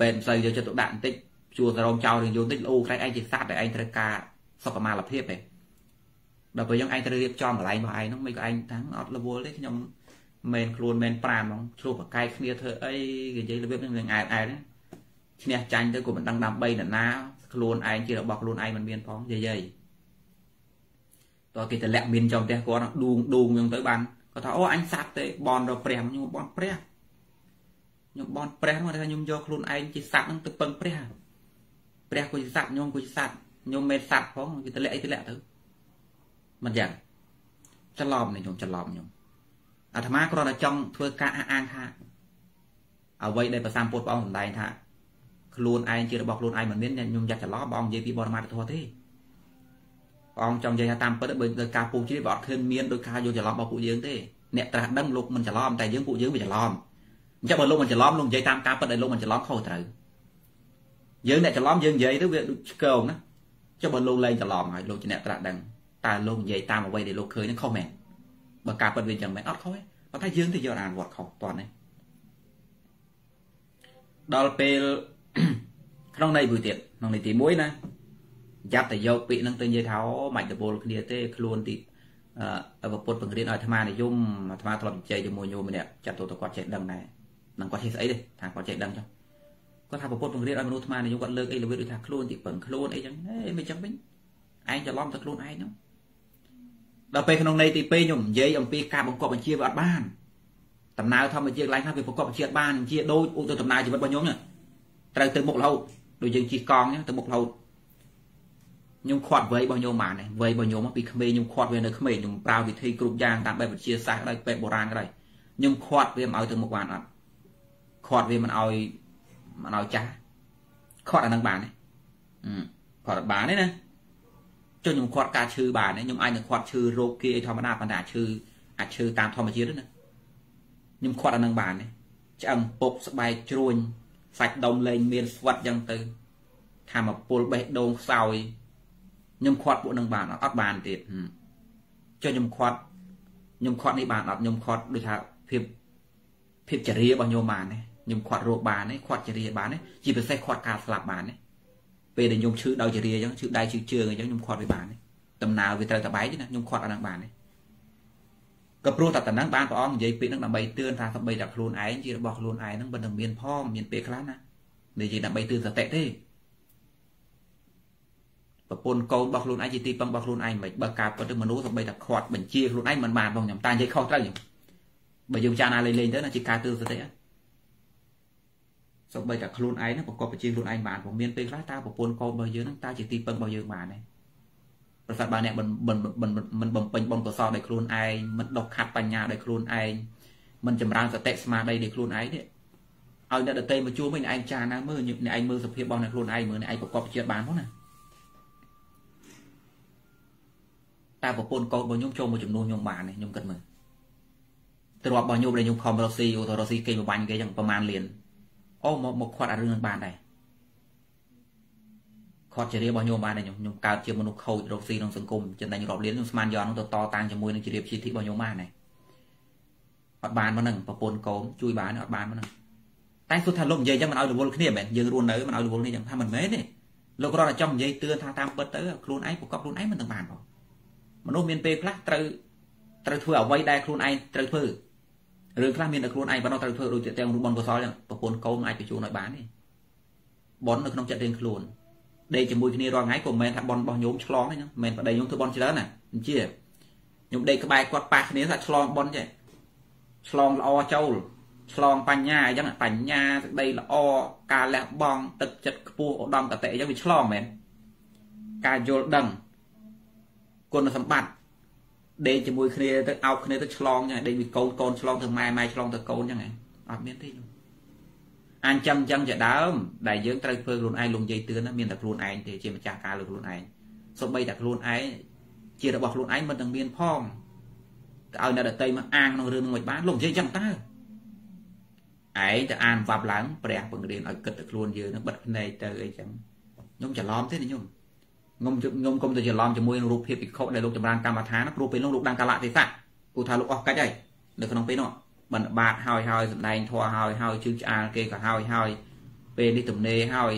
ពេទ្យមិនសូវយកចិត្តទុកដាក់បន្តិចជួសរងចោលរឿងយូរតិចលោក្រែងឯងជាសត្វតែឯងត្រូវការសុខុមាលភាពឯងដល់ពេលយើងឯងត្រូវរៀបចំកន្លែងរបស់ឯងហ្នឹងមិនក៏ឯងថាអត់រវល់ទេខ្ញុំមែនខ្លួនមែនប្រាមហ្មងឆ្លោះប្រកែកគ្នាធ្វើអីនិយាយរបៀបហ្នឹងនឹងអែតអែតឈ្នះចាញ់ទៅក៏មិនដឹងដើម្បីនរណាខ្លួនឯងជារបស់ខ្លួនឯងមិនមានផងយាយយាយតើគេតម្លាក់មានចំផ្ទះគាត់ដួងដួងហ្នឹងទៅបាន គាត់ថាអូអញសັດទេបនដល់ព្រះខ្ញុំបនព្រះខ្ញុំបនព្រះមកថាខ្ញុំយកខ្លួនឯងជាសັດនឹងទៅពឹងព្រះព្រះគួយសັດខ្ញុំគួយសັດខ្ញុំមិនសັດផងគេទម្លាក់អីទម្លាក់ទៅមិនយ៉ាងច្រឡំនេះខ្ញុំច្រឡំខ្ញុំអាត្មាគ្រាន់តែចង់ធ្វើការអះអាងថាអ្វីដែលប្រសាមពុទ្ធព្រះអង្គសម្ដែងថាខ្លួនឯងជារបស់ខ្លួនឯងមិនមានខ្ញុំយ៉ាត់ច្រឡំបងនិយាយពីបរមត្ថធម៌ទេ ព្រះអង្គចង់និយាយថាតាមពិតបើដោយការពូជជ្រាបអត់ឃើញមានដោយការយកច្រឡំរបស់ពួកយើងទេអ្នកត្រាស់ដឹងលោកមិនច្រឡំតែយើងពួកយើងវាច្រឡំអញ្ចឹងបើលោកមិនច្រឡំលោកនិយាយតាមការពិតដែលលោកមិនច្រឡំខុសត្រូវយើងអ្នកច្រឡំយើងនិយាយទៅវាដូចឆ្កងណាចុះបើលោកលែងច្រឡំហើយលោកជាអ្នកត្រាស់ដឹងតើលោកនិយាយតាមអ្វីដែលលោកឃើញហ្នឹងខុសមែនបើការពិតវាចឹងមែនអត់ខុសទេប៉ុន្តែយើងទៅយកអានវត្តខុសតនេះដល់ពេលក្នុងន័យមួយទៀតក្នុងន័យទី1ណា យ៉ាប់តែយកពាក្យហ្នឹងទៅនិយាយថាអូមិនដបលគ្នាទេខ្លួនទីអឺប្រពុតបង្រៀនឲ្យអាត្មានិយមអាត្មាធ្លាប់ជជែកជាមួយញោមម្នាក់ចាត់ទៅទៅគាត់ចេះដឹងដែរនឹងគាត់ចេះស្អីទេថាគាត់ចេះដឹងចុះគាត់ថាប្រពុតបង្រៀនឲ្យមនុស្សអាត្មានិយមគាត់លើកអីល្វីដូចថាខ្លួនទីពឹងខ្លួនអីចឹងហេមិនចឹងវិញឯងច្រឡំទៅខ្លួនឯងហ្នឹងដល់ពេលក្នុងន័យទី2ខ្ញុំនិយាយអំពីការបង្កប់បញ្ជាវាអត់បានដំណើរធម្មជាតិកន្លែងថាវាបង្កប់បញ្ជាបានជាដូចឧទាហរណ៍ដំណើរជីវិតរបស់ខ្ញុំត្រូវទៅមុខរហូតដូចយើងជិះកង់ទៅមុខរហូត ខ្ញុំខាត់វ័យរបស់ខ្ញុំបានវ័យរបស់ខ្ញុំពីក្មេងខ្ញុំខាត់វានៅក្មេងខ្ញុំប្រើវិធីគ្រប់យ៉ាងតាមបែបវិទ្យាសាស្ត្រដោយពេទ្យបុរាណក៏ដោយខ្ញុំខាត់វាមិនឲ្យទៅមុខបានអត់ខាត់វាមិនឲ្យមិនឲ្យចាស់ខាត់អានឹងបានទេខាត់បានទេណាចុះខ្ញុំខាត់ការឈឺបានខ្ញុំអាចនឹងខាត់ឈឺរោគគេធម្មតាប៉ុន្តែឈឺអាចឈឺតាមធម្មជាតិណាខ្ញុំខាត់អានឹងបានឆ្អឹងពុកស្បែកជ្រួញសាច់ដុំលែងមានស្វិតយ៉ាងទៅធម្មពលបេះដូងខ្សោយ ខ្ញុំខាត់ពួកនឹងបានអត់បានទៀតចុះខ្ញុំខាត់ខ្ញុំខាត់នេះបានអត់ខ្ញុំខាត់ដូចថាភាពភាពចរិយារបស់ខ្ញុំបានទេខ្ញុំខាត់រោគបានទេខាត់ចរិយាបានទេជាពិសេសខាត់ការស្លាប់បានទេពេលដែលខ្ញុំឈឺដោយចរិយាអញ្ចឹងឈឺដៃឈឺជើងអញ្ចឹងខ្ញុំខាត់វាបានទេដំណើរវាត្រូវតបែកទេណាខ្ញុំខាត់អាហ្នឹងបានទេក៏ព្រោះតែតំណឹងបានព្រះអង្គនិយាយពាក្យហ្នឹងដើម្បីទឿនថាសម្បីតែខ្លួនឯងជារបស់ខ្លួនឯងហ្នឹងមិននឹងមានផងមានពេលខ្លះណានិយាយដើម្បីទឿនសតិទេ ប្រពន្ធកូនរបស់ខ្លួនឯងជាទីពឹងរបស់ខ្លួនឯងមិនបើការពិតទៅមនុស្សសម្បីតែខាត់បញ្ជាខ្លួនឯងមិនបានផងខ្ញុំតែនិយាយខុសត្រូវខ្ញុំបើយើងចារណាលេងលេងទៅណាជាការទឿនសតិសម្បីតែខ្លួនឯងហ្នឹងប្រកបបញ្ជាខ្លួនឯងបានผมមានពេលខ្លះតើប្រពន្ធកូនរបស់យើងហ្នឹងតើជាទីពឹងរបស់យើងបានទេប្រសិនបើអ្នកមិនមិនបំពេញបុណ្យកុសលដោយខ្លួនឯងមិនដកខាត់បញ្ញាដោយខ្លួនឯងមិនចម្រើនសតិស្មារតីដោយខ្លួនឯងនេះឲ្យអ្នកដតីមកជួបវិញឯងចាណាមើលអ្នកឯងមើលសភាពរបស់អ្នកខ្លួនឯងមើលអ្នកឯងប្រកបជាតិបានផងណា តើប្រពន្ធកូនរបស់ខ្ញុំចូលមកចំនួនខ្ញុំបានទេខ្ញុំគិតមើលទ្រព្យរបស់ខ្ញុំដែលខ្ញុំខំរកស៊ីឧទាហរណ៍រកស៊ីគេបបាញ់គេចឹងប្រហែលលានអូមកមកខាត់អារឿងនឹងបានដែរខត់ជារៀបរបស់ខ្ញុំបានដែរខ្ញុំខ្ញុំកើតជាមនុស្សខូចរកស៊ីក្នុងសង្គមចំណេញរាប់លានខ្ញុំស្មានយកនោះទៅតតាំងជាមួយនឹងជារៀបជីវិតរបស់ខ្ញុំបានដែរអត់បានមកនឹងប្រពន្ធកូនជួយបានអត់បានមកនឹងតែសុទ្ធថាលោកនិយាយចឹងមិនឲ្យរវល់គ្នាមែនយើងរស់នៅមិនឲ្យរវល់គ្នាចឹងថាមិនមែនទេលោកគ្រាន់តែចង់និយាយទឿនថាតាមពិតទៅខ្លួនឯងប្រកបខ្លួនឯងមិនទាំងបានផង មនុស្សមានពេលខ្លះត្រូវត្រូវធ្វើអ្វីដែលខ្លួនឯងត្រូវធ្វើរឿងខ្លះមានតែខ្លួនឯងប៉ុណ្ណោះត្រូវធ្វើដូចទាំងរូបបនកុសលចឹងប្រពន្ធកូនអាចបញ្ជូនឲ្យបានទេបននៅក្នុងចិត្តរៀងខ្លួនដេកជាមួយគ្នារាល់ថ្ងៃក៏មិនមែនថាបនរបស់ញោមឆ្លងទេហ្នឹងមិនមែនប្តីញោមធ្វើបនច្រើនណាអញ្ជាញោមដេកក្បែរគាត់ប៉ះគ្នាថាឆ្លងបនចេះឆ្លងល្អចូលឆ្លងបញ្ញាអញ្ចឹងបញ្ញាសេចក្តីល្អការលះបង់ទឹកចិត្តខ្ពស់ឧត្តមកតេអញ្ចឹងវាឆ្លងមែនការយល់ដឹង គុណសម្បត្តិដេកជាមួយគ្នាទៅអោបគ្នាទៅឆ្លងចឹងដេកពីកូនកូនឆ្លងទៅម៉ែម៉ែឆ្លងទៅកូនចឹងហ៎អត់មានទេញោមអញ្ចឹងចឹងជាដើមដែលយើងត្រូវធ្វើខ្លួនឯងលោកនិយាយទឿនណាមានតែខ្លួនឯងទេជាម្ចាស់ការលើខ្លួនឯងសូម្បីតែខ្លួនឯងជារបស់ខ្លួនឯងមិនទាំងមានផងទៅឲ្យអ្នកដតីមកអាងក្នុងរឿងនឹងមិនបានលោកនិយាយចឹងតើឯងទៅអានវាប់ឡើងព្រះបង្រៀនឲ្យគិតទៅខ្លួនយើងនឹងបិទភ្នែកទៅអីចឹងខ្ញុំច្រឡំទេខ្ញុំ ខ្ញុំខ្ញុំគុំទៅច្រឡំជាមួយនឹងរូបភាពពិខុដែលលោកចម្រើនកម្មដ្ឋានព្រោះពេលនោះលោកដឹងកាលៈទេសៈគូថាលោកអស់កាច់ហើយនៅក្នុងពេលនោះបណ្ឌបាតហើយហើយសម្ដែងធัวហើយហើយជឿឆ្អាលគេក៏ហើយហើយពេលនេះទំនេរហើយ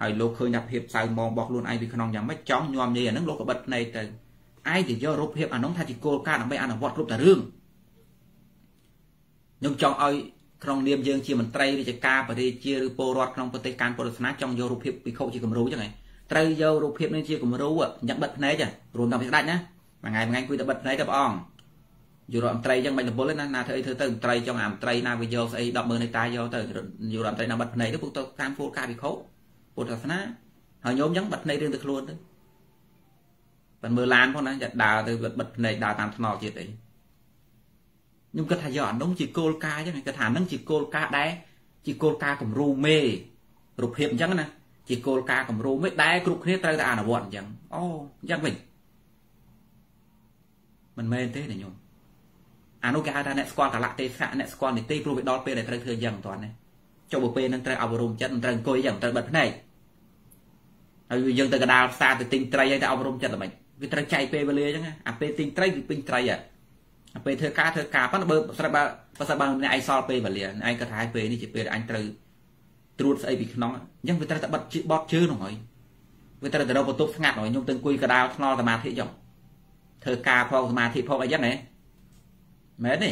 ហើយលោកឃើញថាភាពសៅមងរបស់ខ្លួនឯងពីក្នុងយ៉ាងម៉េចចង់ញោមនិយាយអាហ្នឹងលោកក៏បិទភ្នែកទៅឯងទៅយករូបភាពអានោះថាជាគោលការណ៍ដើម្បីអនុវត្តគ្រប់តែរឿងខ្ញុំចង់ឲ្យក្នុងនាមយើងជាមន្ត្រីរាជការបរិជាឬពលរដ្ឋក្នុងប្រទេសកានពុទ្ធសាសនាចង់យករូបភាពពិខុជាគំរូចឹងហ៎ ត្រូវយករូបភាពនេះជាគំរូយ៉ាងបិទភ្នែករួមតាមពីស្ដាច់ណាមួយថ្ងៃមួយថ្ងៃគួយតែបិទភ្នែកទៅព្រះអង្គយុរដ្ឋមន្ត្រីចឹងមិនដំបុលទេណាណាធ្វើអីធ្វើទៅមន្ត្រីចង់អាមន្ត្រីណាវាយកស្អី100000នៃតាយកទៅយុរដ្ឋមន្ត្រីណាបិទភ្នែកទៅពុកទៅតាមគោលការណ៍វិខុពុទ្ធសាសនាហើយញោមចឹងបិទភ្នែករឿងទៅខ្លួនទៅមិនមើលឡានផងណាចាដើរទៅបិទភ្នែកដើរតាមថ្នល់ជាតិអីខ្ញុំគិតថាយកអានោះជាគោលការណ៍ចឹងគាត់ថានឹងជាគោលការណ៍ដែរជាគោលការណ៍គំរូមេរូបភាពអញ្ចឹងណា ជាគោលការណ៍គំរូមេដែលគ្រប់គ្នាត្រូវតែអនុវត្តអញ្ចឹងអូអញ្ចឹងវិញមិនមែនទេណាញោមអានោះគេហៅថាអ្នកស្គាល់កលៈទេសៈអ្នកស្គាល់នីតិព្រោះវាដល់ពេលដែលត្រូវធ្វើយ៉ាងមិនទាន់ទេចុះបើពេលហ្នឹងត្រូវអប់រំចិត្តមិនត្រូវអង្គុយយ៉ាងត្រូវបិទភ្នែកហើយយើងទៅកដាលផ្សារទៅទិញត្រីហើយទៅអប់រំចិត្តល្មិចវាត្រូវចែកពេលវេលាអញ្ចឹងអាពេលទិញត្រីគឺពេញត្រីអាពេលធ្វើការធ្វើការប៉ុន្តែបើស្រាប់បើបើស្រាប់បើអ្នកឯងសល់ពេលវេលាឯងក៏ថាពេលនេះជាពេលអញត្រូវ ត្រួតស្អីពីក្នុងអញ្ចឹងវាត្រូវតែបិទបត់ជើងហ្នឹងហើយវាត្រូវតែរកបន្ទប់ស្ងាត់ហើយខ្ញុំទៅអង្គុយកដាលថ្នល់សមាធិអញ្ចឹងធ្វើការផងសមាធិផងអីចឹងហ៎មែនទេ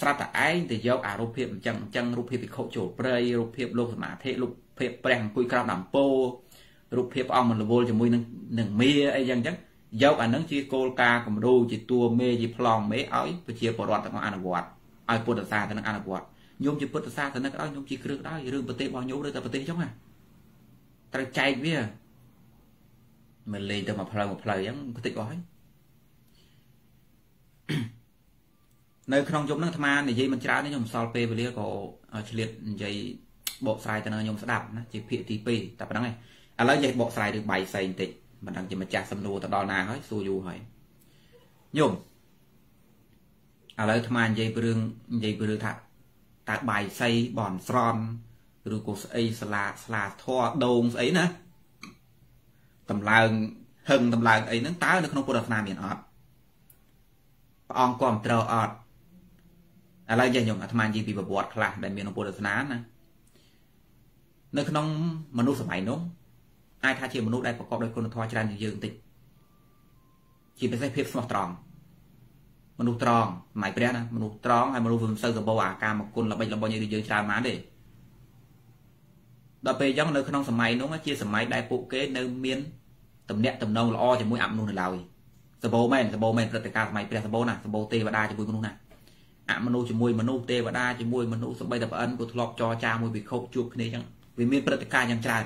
ស្រាប់តែឯងទៅយកអារូបភាពអញ្ចឹងអញ្ចឹងរូបភាពពិខុចូលព្រៃរូបភាពលោកសមាធិរូបភាពព្រះអង្គុយក្រោមដំពោរូបភាពព្រះអង្គមិនរវល់ជាមួយនឹងនឹងមាអីចឹងអញ្ចឹងយកអានឹងជាគោលការណ៍គំរូជាតួមេជាប្លង់មេឲ្យប្រជាពលរដ្ឋទាំងអនុវត្តឲ្យពុទ្ធសាសនាអនុវត្ត ញោមជាពុទ្ធសាសនិកឲ្យញោមជាគ្រឿងដល់រឿងប្រទេសរបស់ញោមឬតែប្រទេសចឹងណាត្រូវចែកវាមិនលេងទៅមួយផ្លូវមួយផ្លូវចឹងបន្តិចអស់ហើយនៅក្នុងយប់ហ្នឹងអាត្មានិយាយមិនច្រើនទេខ្ញុំសល់ពេលវេលាក៏ឆ្លៀតនិយាយបកស្រាយទៅនឹងខ្ញុំស្ដាប់ណាជាភាគទី2តែប៉ុណ្្នឹងឯងឥឡូវនិយាយបកស្រាយរឿងបាយផ្សេងបន្តិចមិនដឹងជាម្ចាស់សំណួរទៅដល់ណាហើយសួរយូរហើយញោមឥឡូវអាត្មានិយាយពីរឿងនិយាយពីរឿងថា តើបាយសីបនស្រន់ឬក៏ស្អីស្លាស្លាធေါ်ដូងស្អីណាតម្លើងហឹងតម្លើងអីហ្នឹងតើនៅក្នុងពុទ្ធសាសនាមានអត់ព្រះអង្គគ្រប់ត្រអត់ឥឡូវចេះខ្ញុំអាត្មានិយាយពីប្រវត្តិខ្លះដែលមានក្នុងពុទ្ធសាសនាណានៅក្នុងមនុស្សសម័យនោះអាចថាជាមនុស្សដែលប្រកបដោយគុណធម៌ច្រើនជាងយើងបន្តិចជាពិសេសភាពស្មោះត្រង់ មនុស្សត្រង់សម័យព្រះណាមនុស្សត្រង់ហើយមនុស្សមិនសូវសម្បូរអាការមកគុណល្បិចល្បន់យើងច្រើនម៉ានទេដល់ពេលអញ្ចឹងនៅក្នុងសម័យនោះជាសម័យដែលពួកគេនៅមានតំណាក់តំណងល្អជាមួយអមនុស្សនៅឡើយសម្បូរមែនសម្បូរមែនព្រឹត្តិការណ៍សម័យព្រះសម្បូរណាសម្បូរទេវតាជាមួយមនុស្សណាអមនុស្សជាមួយមនុស្សទេវតាជាមួយមនុស្សសម្បីតែប្អិនក៏ធ្លាប់ចរចាមួយពិខុជួបគ្នាអញ្ចឹងវាមានព្រឹត្តិការណ៍យ៉ាងច្រើន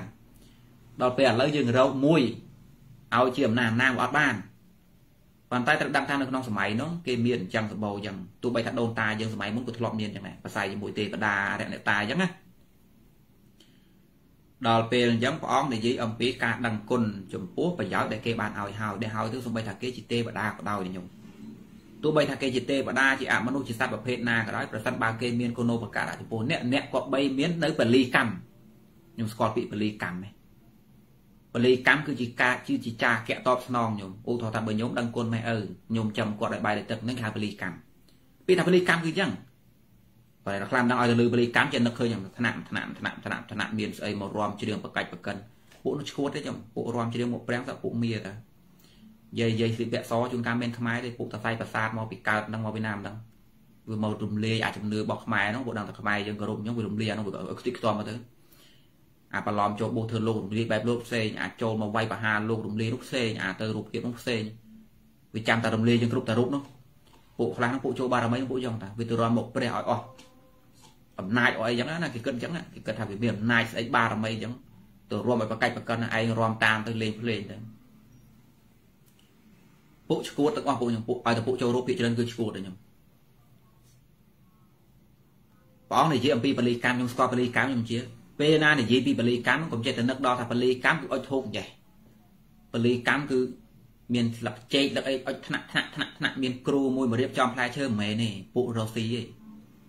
ដល់ពេលឥឡូវយើងរកមួយឲ្យជាអំណាចអំណាងអត់បាន ប៉ុន្តែត្រូវដឹងថានៅក្នុងសម័យនោះគេមានអញ្ចឹងសម្បូរអញ្ចឹងទោះបីថាដូនតាយើងសម័យមុនក៏ធ្លាប់មានអញ្ចឹងដែរប្រស័យជាមួយទេវតារអ្នកតាអញ្ចឹងណាដល់ពេលអញ្ចឹងព្រះអង្គនិយាយអំពីការដឹងគុណចំពោះប្រយោជន៍ដែលគេបានឲ្យហើយដែលហើយទៅសូម្បីថាគេជាទេវតាក៏ដោយញោមទោះបីថាគេជាទេវតាជាអមនុស្សជាសត្វប្រភេទណាក៏ដោយប្រសិនបើគេមានគុណូបការៈចំពោះអ្នកអ្នកក៏បីមាននៅពលីកម្មខ្ញុំស្គាល់ពាក្យពលីកម្មទេ ពលីកម្មគឺជាការជាជាចាកៈតបស្នងញោមឧទាហរណ៍ថាបើញោមដឹងគុណម៉ែឪញោមចាំគាត់ឲ្យបាយទឹកហ្នឹងគេហៅពលីកម្មពាក្យថាពលីកម្មគឺអញ្ចឹងបើខ្លាំងដល់ឲ្យទៅលើពលីកម្មចេះនឹកឃើញថ្នាក់ថ្នាក់ថ្នាក់ថ្នាក់ថ្នាក់មានស្អីមករំជ្រៀងបកាច់បកិនពួកនោះឈួតទេញោមពួករំជ្រៀងមកប្រាំងតែពួកមៀតាយាយយាយស្លៀកពាក់សជួនកាលមានខ្មែរទេពួកតសៃប្រាសាទមកពីកើតហ្នឹងមកពីណាមិនដឹងវាមករំលាយអាជំនឿរបស់ខ្មែរហ្នឹងពួកដឹងតែខ្មែរយើងគោរពអញ្ចឹងវារំលាយអាហ្នឹងវាខ្ទេចខ្ទាំមកទៅ អាបន្លំចូលបោះធ្វើលោករំលាយបែបលោកផ្សេងអាចូលមកវាយបហាលោករំលាយនោះផ្សេងអាទៅរូបភាពនោះផ្សេងវាចាំតែរំលាយយើងគ្រប់តែរូបនោះពួកខ្លះហ្នឹងពួកចូលបារមីពួកយ៉ាងតាវាទៅរំមកព្រះឲ្យអស់អំណាចអស់អីចឹងណាគេគិតអញ្ចឹងគេគិតថាវាមានអំណាចស្អីបារមីអញ្ចឹងទៅរួមឲ្យប្រកាច់ប្រកិនឯងរំតាមទៅលេងភ្លេងទៅពួកឈួតទាំងអស់ពួកខ្ញុំពួកឲ្យតែពួកចូលរូបភាគច្រើនគឺឈួតតែខ្ញុំព្រះអង្គនិយាយអំពីបលីកម្មខ្ញុំស្គាល់បលីកម្មខ្ញុំជា ពេលណានិយាយពីបលីកម្មកុំចេះតែនឹកដល់ថាបលីកម្មគឺអុចធូបចេះបលីកម្មគឺមានស្លឹកចេកដឹកអីអុចថ្នាក់ថ្នាក់ថ្នាក់ថ្នាក់មានគ្រូមួយមករៀបចំផ្លែឈើមិនមែនទេពួករស់ស៊ីទេ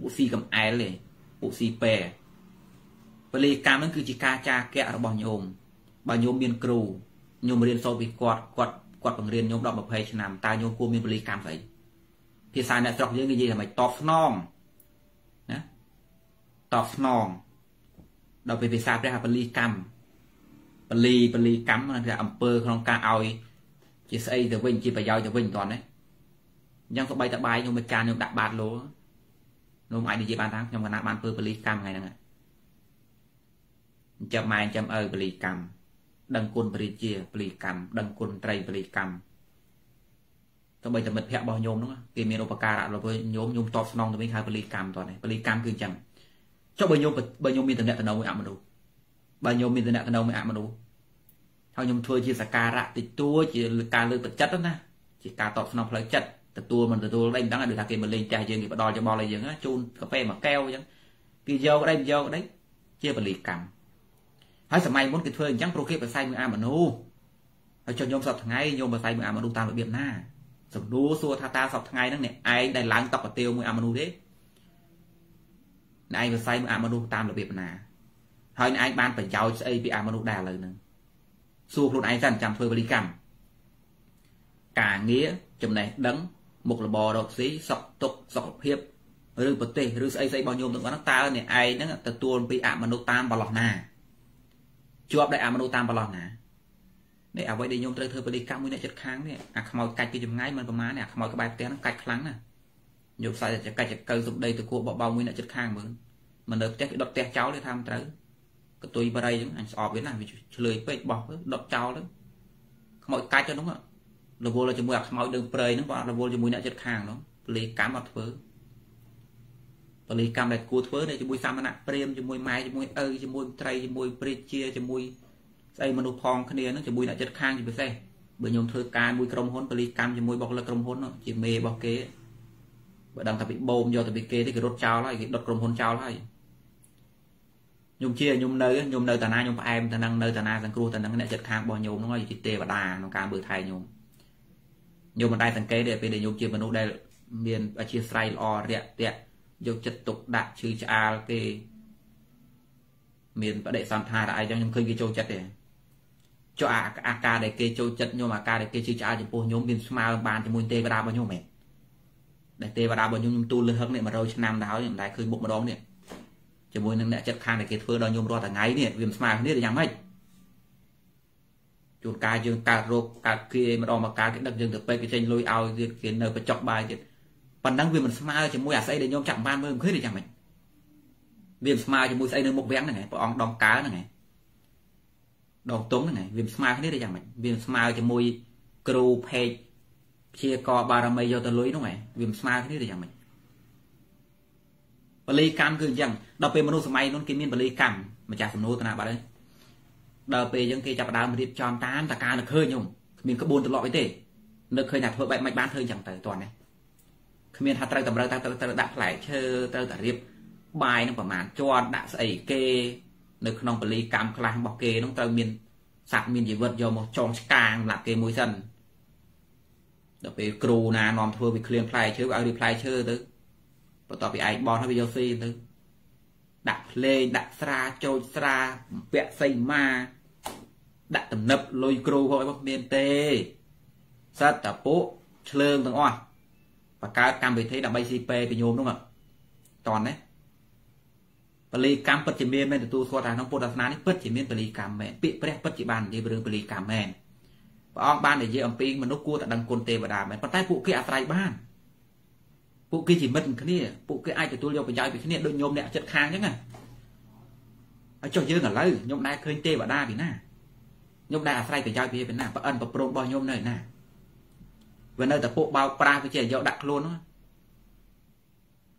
ពួកស៊ីកំអែលទេពួកស៊ីពេបលីកម្មហ្នឹងគឺជាការចាកៈរបស់ញោមបើញោមមានគ្រូញោមរៀនសូត្រពីគាត់គាត់គាត់បង្រៀនញោម10 20ឆ្នាំតើញោមគួរមានបលីកម្មស្អីភាសាអ្នកស្រុកយើងនិយាយថាម៉េចតបស្នងណាតបស្នង ដល់ពេលភាសាព្រះបលីកម្មបលីបលីកម្មគឺអំពើក្នុងការឲ្យជាស្អីទៅវិញជាប្រយោជន៍ទៅវិញតន់ណាអញ្ចឹងក៏បីតបាយខ្ញុំមិនការខ្ញុំដាក់បាតលោខ្ញុំអាចនិយាយបានថាខ្ញុំកណាបានធ្វើបលីកម្មថ្ងៃហ្នឹងអញ្ចឹងម៉ែអញ្ចឹងឪបលីកម្មដឹងគុណបរិជាបលីកម្មដឹងគុណត្រីបលីកម្មទៅបីតមិត្តភ័ក្ដិរបស់ញោមហ្នឹងគេមានឧបការៈរបស់ញោមញោមតបស្នងទៅវិញហៅបលីកម្មតនេះបលីកម្មគឺអញ្ចឹង ចុះបើញោមបើញោមមានតំណែងមួយអមនុស្សបើញោមមានតំណែងមួយអមនុស្សហើយខ្ញុំធ្វើជាសការៈតិចតួជាការលើកទឹកចិត្តណាជាការតបស្នងផ្លូវចិត្តទទួលមិនទទួលអីមិនដឹងដូចថាគេមកលេងចាស់យើងគេផ្ដល់ច្បល់អីយើងជូនកាហ្វេមួយកែវអញ្ចឹងគេយកអីមិនយកអីជាបលីកម្មហើយសម័យមុនគេធ្វើអញ្ចឹងព្រោះគេបរស័យមួយអាមនុស្សហើយចុះញោមសពថ្ងៃញោមបរស័យមួយអាមនុស្សតាមរបៀបណាសំដួរសួរថាតើសពថ្ងៃហ្នឹងអ្នកឯងដែលឡើងតបប្រទាវមួយអាមនុស្សទេអ្នក ឯងបរស័យមួយអាមនុស្សតាមរបៀបណាហើយអ្នកឯងបានប្រយោជន៍ស្អីពីអាមនុស្សដែរឥឡូវហ្នឹងសួរខ្លួនឯងសិនចាំធ្វើបរិកម្មការងារចំណេះដឹងមុខរបររកស៊ីសុខទុក្ខសុខភាពឬប្រទេសឬស្អីស្អីរបស់ញោមទាំងអស់ហ្នឹងតើអ្នកឯងហ្នឹងទទួលពីអមនុស្សតាមបលោះណាជាប់ដោយអមនុស្សតាមបលោះណានេះអ្វីដែលញោមត្រូវធ្វើបរិកម្មមួយអ្នកចិត្តខាងនេះអាខ្មោចកាច់ពីចម្ងាយមិនប្រមាណនេះអាខ្មោចក្បែរផ្ទះហ្នឹងកាច់ខ្លាំងណាស់ញោមផ្សាយតែកាច់ចកៅសំដីទៅគួបបោមួយអ្នកចិត្តខាងមើល មិននៅផ្ទះគេដុតផ្ទះចោលទេថាមិនត្រូវកតុយបរិយអញ្ចឹងអញស្អប់វាណាវាឆ្លើយពេកបោះដុតចោលទៅខ្មោចកាច់ទៅនោះរវល់ជាមួយអាខ្មោចដើមព្រៃហ្នឹងបងរវល់ជាមួយអ្នកចិត្តខាងនោះពលីកម្មអត់ធ្វើពលីកម្មដែលគួរធ្វើនេះជាមួយសាមណៈព្រាមជាមួយម៉ែជាមួយឪជាមួយត្រីជាមួយព្រាជាជាមួយស្អីមនុស្សផងគ្នាហ្នឹងជាមួយអ្នកចិត្តខាងជាពិសេសបើខ្ញុំធ្វើការមួយក្រុមហ៊ុនពលីកម្មជាមួយបុគ្គលិកក្រុមហ៊ុនជាមេរបស់គេបើដឹងថាពីបូមយកទៅពីគេទេគេរត់ចោលហើយគេដុតក្រុមហ៊ុនចោលហើយ ខ្ញុំជាខ្ញុំនៅខ្ញុំនៅតាណាខ្ញុំផ្អែមតានឹងនៅតាណាសង្គ្រោះតានឹងអ្នកចិត្តខាងរបស់ខ្ញុំហ្នឹងហើយជាទេវតាក្នុងការមើលថែខ្ញុំខ្ញុំមិនដែលសង្កេតទេពេលដែលខ្ញុំជាមនុស្សដែលមានអធិស្ឋានល្អរាក់ទាក់យកចិត្តទុកដាក់ឈឺឆ្អាលគេមានបដិសន្តានអីចឹងខ្ញុំឃើញគេចូលចិត្តទេចុះអាការដែលគេចូលចិត្តខ្ញុំអាការដែលគេជឿឆ្អាលចំពោះខ្ញុំមានស្មើបានជាមួយទេវតារបស់ខ្ញុំហ៎ដែលទេវតារបស់ខ្ញុំខ្ញុំទូលលឹះហឹកនេះ100ឆ្នាំទៅហើយខ្ញុំមិនដែលឃើញមុខម្ដងនេះ ជាមួយនឹងអ្នកចិត្តខាងដែលគេធ្វើដល់ខ្ញុំរាល់ថ្ងៃនេះវាមិនស្មើគ្នាទេយ៉ាងម៉េចជួនកាលយើងកើតរោគកើតគ្រាម្ដងមកកើតគេដឹកយើងទៅពេទ្យគេចេញលុយឲ្យទៀតគេនៅបញ្ចុកបាយទៀតប៉ុណ្ណឹងវាមិនស្មើជាមួយអាស្អីដែលខ្ញុំចាក់បានមើលមិនឃើញទេយ៉ាងម៉េចវាមិនស្មើជាមួយស្អីនៅមុខវាំងហ្នឹងឯងព្រះអង្គដងកើហ្នឹងឯងដងតុងហ្នឹងឯងវាមិនស្មើគ្នាទេយ៉ាងម៉េចវាមិនស្មើជាមួយគ្រូពេកព្យាករបារមីយកទៅលុយហ្នឹងឯងវាមិនស្មើគ្នាទេយ៉ាងម៉េច បលីកម្មគឺអញ្ចឹងដល់ពេលមនុស្សសម័យនោះគេមានបលីកម្មម្ចាស់សំណួរតាណាបាត់ហើយដល់ពេលអញ្ចឹងគេចាប់ដើមរៀបចំតាមតការនៅឃើញខ្ញុំគ្មានក្បួនទម្លាប់អីទេនៅឃើញថាធ្វើបែបមិនបានធ្វើអញ្ចឹងទៅតោះណាគ្មានថាត្រូវតម្រូវថាត្រូវត្រូវដាក់ផ្លែឈើត្រូវតែរៀបបាយនឹងប្រមាណជាន់ដាក់ស្អីគេ នៅក្នុងបលីកម្មខ្លះរបស់គេនោះត្រូវមានសត្វមានជីវិតយកមកចងឆ្កាងសម្រាប់គេមួយសិនដល់ពេលគ្រូណានាំធ្វើវាឃ្លៀងផ្លែឈើឲ្យរៀបផ្លែឈើទៅ បន្ទាប់ពីឯងបោះហើយវាយកស៊ីទៅដាក់ភ្លេងដាក់ស្រាចូលស្រាពាក់សីមាដាក់តំណឹបលុយគ្រូហូបអីមកមានទេសត្វតាពុឆ្លើងទាំងអស់បង្កើតកម្មវិធីដើម្បីស៊ីពេពីញោមនោះតន់ណាបលីកម្មពិតជាមានមែនទទួលស្គាល់ថាក្នុងពុទ្ធសាសនានេះពិតជាមានបលីកម្មមែនពាក្យព្រះពិតជាបាននិយាយរឿងបលីកម្មមែនព្រះអង្គបាននិយាយអំពីមនុស្សគួរតែដឹងគុណទេវតាមែនប៉ុន្តែពួកគេអាស្រ័យបាន ពពួកគេជាមិត្តគ្នាពួកគេអាចទទួលយកប្រយោជន៍ពីគ្នាដូចញោមអ្នកចិត្តខាងអញ្ចឹងណាហើយចុះយើងឥឡូវខ្ញុំដែរឃើញទេវតាពីណាខ្ញុំដែរអាស្រ័យប្រយោជន៍ពីពីណាប្រអិនប្រព្រំរបស់ខ្ញុំនៅណាវានៅតែពួកបោកប្រាស់វាជាយកដាក់ខ្លួនហ្នឹង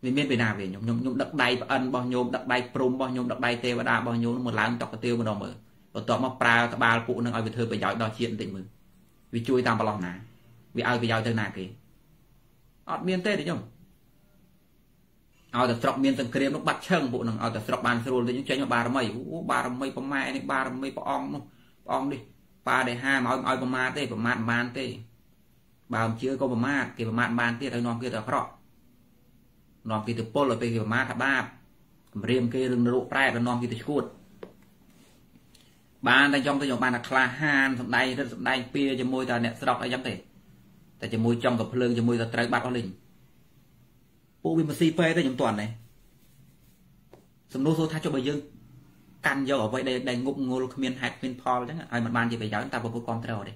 វាមានពីណាវាខ្ញុំខ្ញុំខ្ញុំដឹកដៃប្រអិនរបស់ខ្ញុំដឹកដៃព្រំរបស់ខ្ញុំដឹកដៃទេវតារបស់ខ្ញុំមកឡើងតុកកាទៀវម្ដងមើលបន្ទាប់មកប្រើក្បាលពួកនឹងឲ្យវាធ្វើប្រយោជន៍ដល់ជាតិបន្តិចមើលវាជួយតាមប្រឡោះណាវាឲ្យប្រយោជន៍ទៅណាគេអត់មានទេទេខ្ញុំ ឲ្យតែស្រុកមានសង្គ្រាមនោះបាត់ឈឹងពួកនឹងឲ្យតែស្រុកបានស្រួលទៅចេញមកបារមីអូបារមីប្រម៉ែនេះបារមីព្រះអង្គនោះព្រះអង្គនេះប៉ាដែលហាមឲ្យឲ្យប្រមាទទេប្រមាទមិនបានទេបើមិនជឿក៏ប្រមាទគេប្រមាទបានទៀតឲ្យនាំគេទៅអាក្រក់នាំគេទៅពលឲ្យពេលគេប្រមាទថាបាបគម្រាមគេរឿងនរកប្រែទៅនាំគេទៅឈួតបានតែចង់ទៅយកបានតែក្លាហានសំដែងរិទ្ធសំដែងពៀជាមួយតែអ្នកស្រុកអីចឹងទេតែជាមួយចង់កំភ្លើងជាមួយតែត្រូវបាត់អស់លេង ពួកវាមិនស៊ីពេទេខ្ញុំតន់ទេសំណួរសួរថាចុះបើយើងកាន់យកអ្វីដែលដែលងប់ងល់គ្មានហេតុគ្មានផលអញ្ចឹងឲ្យมันបានជាប្រយោជន៍តើពុទ្ធគ្រប់ត្រទេ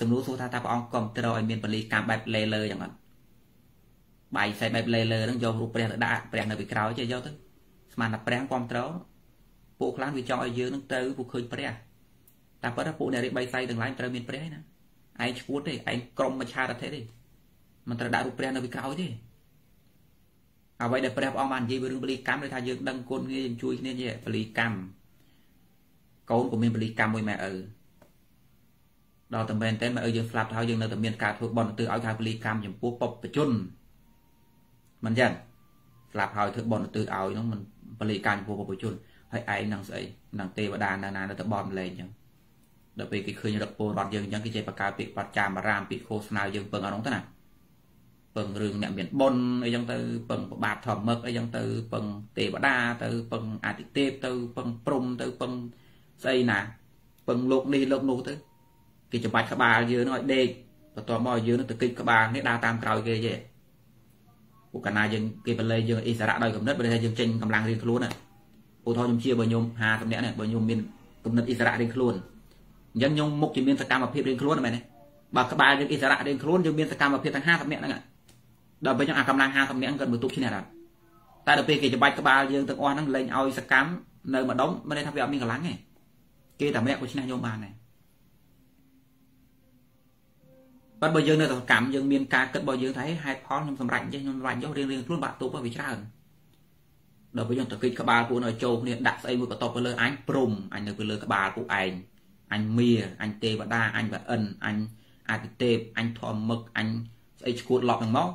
សំណួរសួរថាតើព្រះអង្គគ្រប់ត្រឲ្យមានបលីកម្មបែបលេលើយ៉ាងអត់បាយផ្សេងបែបលេលើហ្នឹងយករូបព្រះទៅដាក់ព្រះនៅពីក្រោយចេះយកទៅស្មានថាព្រះគ្រប់ត្រពួកខ្លះវាចង់ឲ្យយើងនឹងទៅពួកឃើញព្រះតែប៉ុន្តែពួកអ្នករិបៃសៃទាំងឡាយត្រូវមានព្រះណាឯងឈួតទេឯងក្រុមមច្ឆារធិទេមិនត្រូវដាក់រូបព្រះនៅពីក្រោយទេ អ្វីដែលព្រះអង្គបាននិយាយពីរឿងបលីកម្មគឺថាយើងដឹងគុណគ្នាយើងជួយគ្នាជាបលីកម្មកូនក៏មានបលីកម្មមួយម៉ែឪដល់តែមែនតើម៉ែឪយើងស្លាប់ទៅហើយយើងនៅតែមានការធ្វើបន់ទៅឲ្យថាបលីកម្មចំពោះបពជនមិនចឹងស្លាប់ហើយធ្វើបន់ទៅឲ្យនោះមិនបលីកម្មចំពោះបពជនហើយឯងនឹងស្អីនឹងទេវតាណាណានៅតែបន់លេងចឹងដល់ពេលគេឃើញរកពលរដ្ឋយើងអញ្ចឹងគេចេះបកកើតពាក្យបាត់ចាមអារាមពាក្យខោស្នើយើងពឹងអនោះទៅណា ពឹងរឿងអ្នកមានបុណ្យអីចឹងទៅពឹងប្របាទធម្មឹកអីចឹងទៅពឹងទេវតាទៅពឹងអតិទេពទៅពឹងព្រំទៅពឹងស្អីណាពឹងលោកនេះលោកនោះទៅគេច្បាច់ក្បាលយើងនឹងឲ្យដេកបន្ទាប់មកយើងនឹងទៅគិតក្បាលនេះដើរតាមក្រោយគេទេពួកកណាយើងគេបលែងយើងអិសរៈដោយកំណត់បើថាយើងចេញកម្លាំងរៀងខ្លួនណាឧទាហរណ៍ខ្ញុំជាបើខ្ញុំ50នាក់នេះបើខ្ញុំមានកំណត់អិសរៈរៀងខ្លួនអញ្ចឹងខ្ញុំមុខជាមានសកម្មភាពរៀងខ្លួនមែនទេបើក្បាលយើងអិសរៈរៀងខ្លួនយើងមានសកម្មភាពទាំង50នាក់ហ្នឹង ដល់ពេលចឹងអាកម្លាំង50នាក់គាត់មើលទុកឈ្នះដែរតែដល់ពេលគេច្បាច់ក្បាលយើងទាំងអស់ហ្នឹងលែងឲ្យសកម្មនៅម្ដុំមិនន័យថាវាអត់មានកម្លាំងទេគេតែម្នាក់ក៏ឈ្នះខ្ញុំបានដែរបាត់បើយើងនៅតែកម្មយើងមានការគិតរបស់យើងថាហេតុផលខ្ញុំសម្រេចចេះខ្ញុំសម្រេចយករៀងរៀងខ្លួនបាក់ទូបវាច្រើនដល់ពេលយើងទៅគិតក្បាលពួកនៅចូលគ្នាដាក់ស្អីមួយកតបទៅលើអញព្រំអញនៅទៅលើក្បាលពួកឯងអញមាអញទេវតាអញបអិនអញអាទិទេពអញធម្មឹកអញស្អីឈួតឡប់ហ្នឹងមក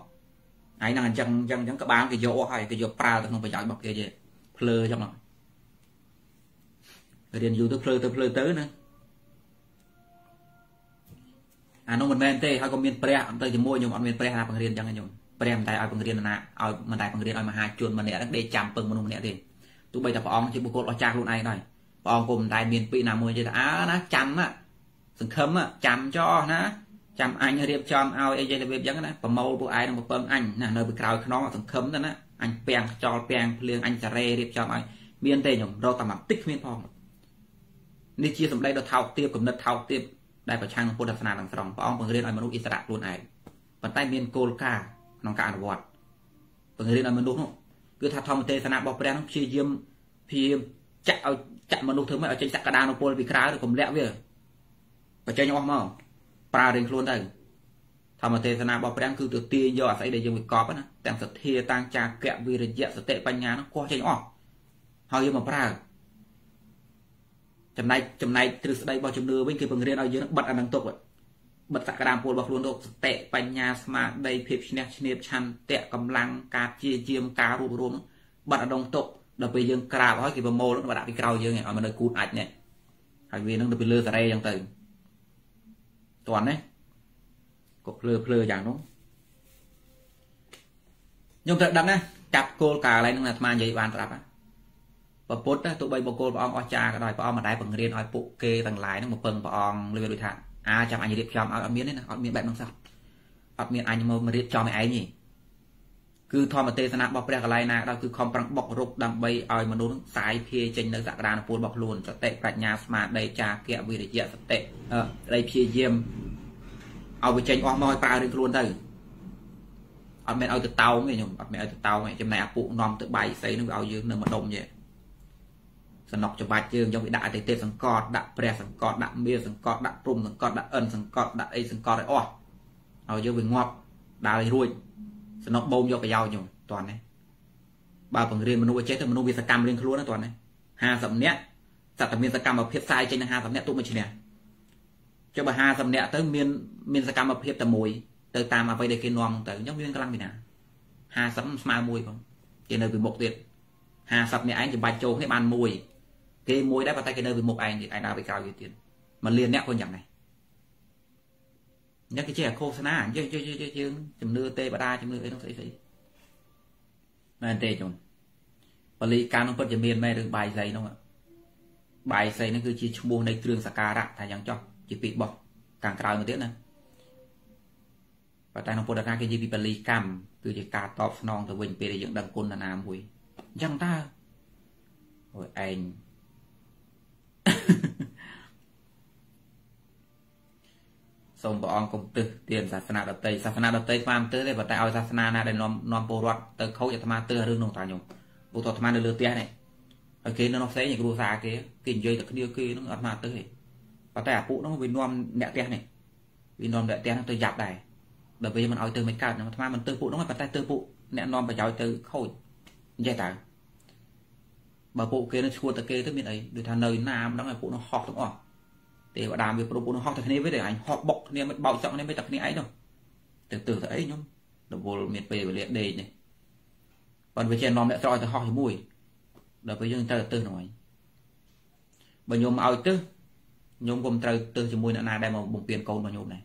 ហើយហ្នឹងអញ្ចឹងអញ្ចឹងអញ្ចឹងក្បាលគេយកអស់ហើយគេយកប្រើទៅក្នុងប្រយោជន៍របស់គេទេភ្លើអញ្ចឹងហ្នឹងរៀនយូរទៅភ្លើទៅភ្លើទៅណាអានោះមិនមែនទេហើយក៏មានព្រះទៅជាមួយខ្ញុំអត់មានព្រះណាបង្រៀនអញ្ចឹងខ្ញុំព្រះមិនតែឲ្យបង្រៀនណាឲ្យមិនតែបង្រៀនឲ្យមហាជនម្នាក់ហ្នឹងដេកចាំពឹងមនុស្សម្នាក់ទេទោះបីតែព្រះអង្គជាបុគ្គលអស្ចារ្យខ្លួនឯងដែរព្រះអង្គក៏មិនតែមានពាក្យណាមួយទេថាអើណាចាំសង្ឃឹមចាំចោះណា ចាំអញរៀបចំឲ្យអីយ៉ាងរបៀបអញ្ចឹងណាប្រមូលពួកឯងនឹងពឹងអញណានៅពីក្រោយខ្នងសង្ឃឹមទៅណាអញពាំងខ្យល់ពាំងភ្លៀងអញសារ៉េរៀបចំឲ្យមានទេខ្ញុំរកតែមកតិចគ្មានផងនេះជាសម្ដីដ៏ថោកទាបគំនិតថោកទាបដែលប្រឆាំងនឹងពុទ្ធសាសនាទាំងស្រុងព្រះអង្គបង្រៀនឲ្យមនុស្សអិសរៈខ្លួនឯងប៉ុន្តែមានគោលការណ៍ក្នុងការអនុវត្តបង្រៀនឲ្យមនុស្សនោះគឺថាធម្មទេសនារបស់ព្រះនឹងព្យាយាមព្យាយាមចាក់ឲ្យចាក់មនុស្សធ្វើម៉េចឲ្យចេញសក្តានុពលពីក្រៅឬកុំលាក់វាបញ្ចេញអស់មក ប្រើរៀងខ្លួនទៅធម្មទេសនារបស់ព្រះគឺទៅទាញយកអាស្អីដែលយើងវិកប់ណាទាំងសទ្ធាតាំងចាកៈវិរិយៈសតិបញ្ញានោះកោះចេញអស់ហើយយើងមកប្រើចំណែកចំណែកទ្រឹស្ដីរបស់ជំនឿវិញគេបង្រៀនឲ្យយើងបិទអានឹងទុកបិទសក្តានុពលរបស់ខ្លួនទុកសតិបញ្ញាស្មារតីភាពឈ្នះឈ្នៀបឆន្ទៈកម្លាំងការជាជាមការរួបរวมបិទអាដងទុកដល់ពេលយើងក្រាបហើយគេប្រមូលមកដាក់ពីក្រោយយើងឲ្យមកនៅគូតអាចនេះហើយវានឹងទៅពីលើសារ៉េអញ្ចឹងទៅ តន់ណាក៏ភ្លើភ្លើយ៉ាងនោះខ្ញុំត្រូវដឹងណាចាប់គោលការណ៍កន្លែងហ្នឹងអាត្មានិយាយបានស្រាប់ណាពពុទ្ធទោះបីបុគ្គលព្រះអង្គអស្ចារ្យក៏ដោយព្រះអង្គមិនដែលបង្រៀនឲ្យពួកគេទាំងឡាយហ្នឹងមកពឹងព្រះអង្គលើដូចថាអាចាំអញរៀបចំឲ្យអត់មានទេណាអត់មានបែបហ្នឹងសោះអត់មានអញមករៀបចំឲ្យឯងទេ គឺធម្មទេសនារបស់ព្រះកលែងណាដល់គឺខំប្រឹងបុករុកដើម្បីឲ្យមនុស្សសាយភាចេញនៅសក្តានុពលរបស់ខ្លួនសតិប្រាជ្ញាស្មារតីចាគៈវិរិយៈសតិដីព្យាយាមឲ្យវាចេញអស់មកឲ្យប្រើរឿងខ្លួនទៅអត់មែនឲ្យទៅតោងទេខ្ញុំអត់មែនឲ្យទៅតោងទេចំណែកអាពួកនាំទៅបាយស្អីនឹងវាឲ្យយើងនៅម្ដុំទេសំណុកច្បាច់យើងយកវាដាក់អតិទេសង្កត់ដាក់ព្រះសង្កត់ដាក់មាសង្កត់ដាក់ព្រំសង្កត់ដាក់អិនសង្កត់ដាក់អីសង្កត់ឲ្យអស់ឲ្យយើងវាងាប់ដើរឲ្យរួច សំណុកបូមយកប្រយោជន៍ខ្ញុំតោះនេះបើបង្រៀនមនុស្សឲ្យចេះទៅមនុស្សវាសកម្មរៀងខ្លួនណាតោះនេះ50នាក់សត្វតែមានសកម្មភាពផ្សាយចេញនឹង50នាក់ទុកមួយឈ្នះចុះបើ50នាក់ទៅមានមានសកម្មភាពតែមួយទៅតាមអ្វីដែលគេនាំទៅអញ្ចឹងមានកម្លាំងពីណា50ស្មើមួយផងគេនៅពីមុខទៀត50នាក់ឯងច្បាច់ចូលគ្នាបានមួយគេមួយដែរប៉ុន្តែគេនៅពីមុខឯងទៀតឯងដើរពីក្រោយគេទៀតមួយលានអ្នកក៏យ៉ាងដែរ អញ្ចឹងគេជាឃោសនាអញ្ចឹងយើងជំនឿទេវតាជំនឿអីនោះស្អីស្អីមែនទេជុំបលីកម្មនឹងពិតជាមានមែនរឿងបាយសីនោះបាយសីនោះគឺជាឈ្មោះនៃគ្រឿងសក្ការៈថាយ៉ាងចោះជាពីបោះខាងក្រៅមកទៀតណាប៉ុន្តែក្នុងពុទ្ធសាសនាគេនិយាយពីបលីកម្មគឺជាការតបស្នងទៅវិញពេលដែលយើងដឹងគុណណាមួយអញ្ចឹងតើអូយឯង សូមព្រះអង្គកុំទឹះទានសាសនាដតីសាសនាដតីស្មានទឹះទេប៉ុន្តែឲ្យសាសនាណាដែលនាំនាំពលរដ្ឋទៅខូចអាត្មាទឹះរឿងនោះតាខ្ញុំពួកតអាត្មានៅលើផ្ទះនេះហើយគេនៅនោះផ្សេងគ្រូសាគេគេនិយាយតែគ្នាគេនឹងអាត្មាទឹះទេប៉ុន្តែអាពួកនោះវានាំអ្នកផ្ទះនេះវានាំអ្នកផ្ទះនោះទៅយ៉ាប់ដែរដល់ពេលមិនឲ្យទៅមិនកើតអាត្មាមិនទឹះពួកនោះប៉ុន្តែទឹះពួកអ្នកនាំប្រយោជន៍ទៅខូចអញ្ចឹងតើបើពួកគេនឹងឈួតតែគេទៅមានអីដូចថានៅណាម្ដងឲ្យពួកនោះហោះទាំងអស់ ទេវតាវាប្រពួកនោះហោះតែគ្នាវិញតែអញហោះបុកគ្នាមិនបោកចង់គ្នាមិនតែគ្នាឯងនោះទៅទើទៅអីខ្ញុំរវល់មានពេលវេលាដេកនេះប៉ុន្តែវាចេះនាំអ្នកស្រោចទៅហោះជាមួយដល់ពេលយើងទៅទៅនោះឯងបើខ្ញុំឲ្យទៅខ្ញុំក៏មិនត្រូវទៅជាមួយអ្នកណាដែលមកបំពេញកូនរបស់ខ្ញុំដែរ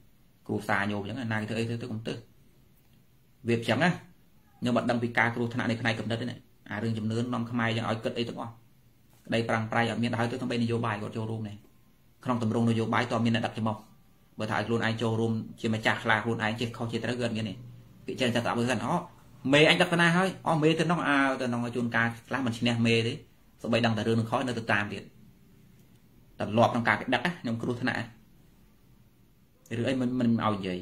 គ្រូសាខ្ញុំអញ្ចឹងណាគេធ្វើអីទៅទៅកុំទៅវាអញ្ចឹងណាខ្ញុំអត់ដឹងពីការគ្រោះថ្នាក់នៃផ្នែកកំណត់ទេណាអារឿងចំនួននាំខ្មែរយ៉ាងឲ្យគិតអីទាំងអស់ក្តីប្រាំងប្រៃអត់មានដល់ទៅទាំងបីនយោបាយគាត់ចូលរួមនេះ ក្នុងទម្រង់នយោបាយតើមានអ្នកដឹកចំោះបើថាឲ្យខ្លួនឯងចូលរួមជាម្ចាស់ខ្លាខ្លួនឯងចេះខុសជាត្រូវគឺអត់មានទេពិចារណាចាត់មើលសិនអូមេអញដឹកតាណាហើយអូមេទៅនោះអើទៅក្នុងជួនកាលខ្លះមិនឈ្នះមេទេសម្បីដឹងតែរឿងនឹងខុសនៅទៅតាមទៀតតែលាប់ក្នុងការគេដឹកខ្ញុំគ្រោះថ្នាក់ឬអីមិនមិនឲ្យនិយាយ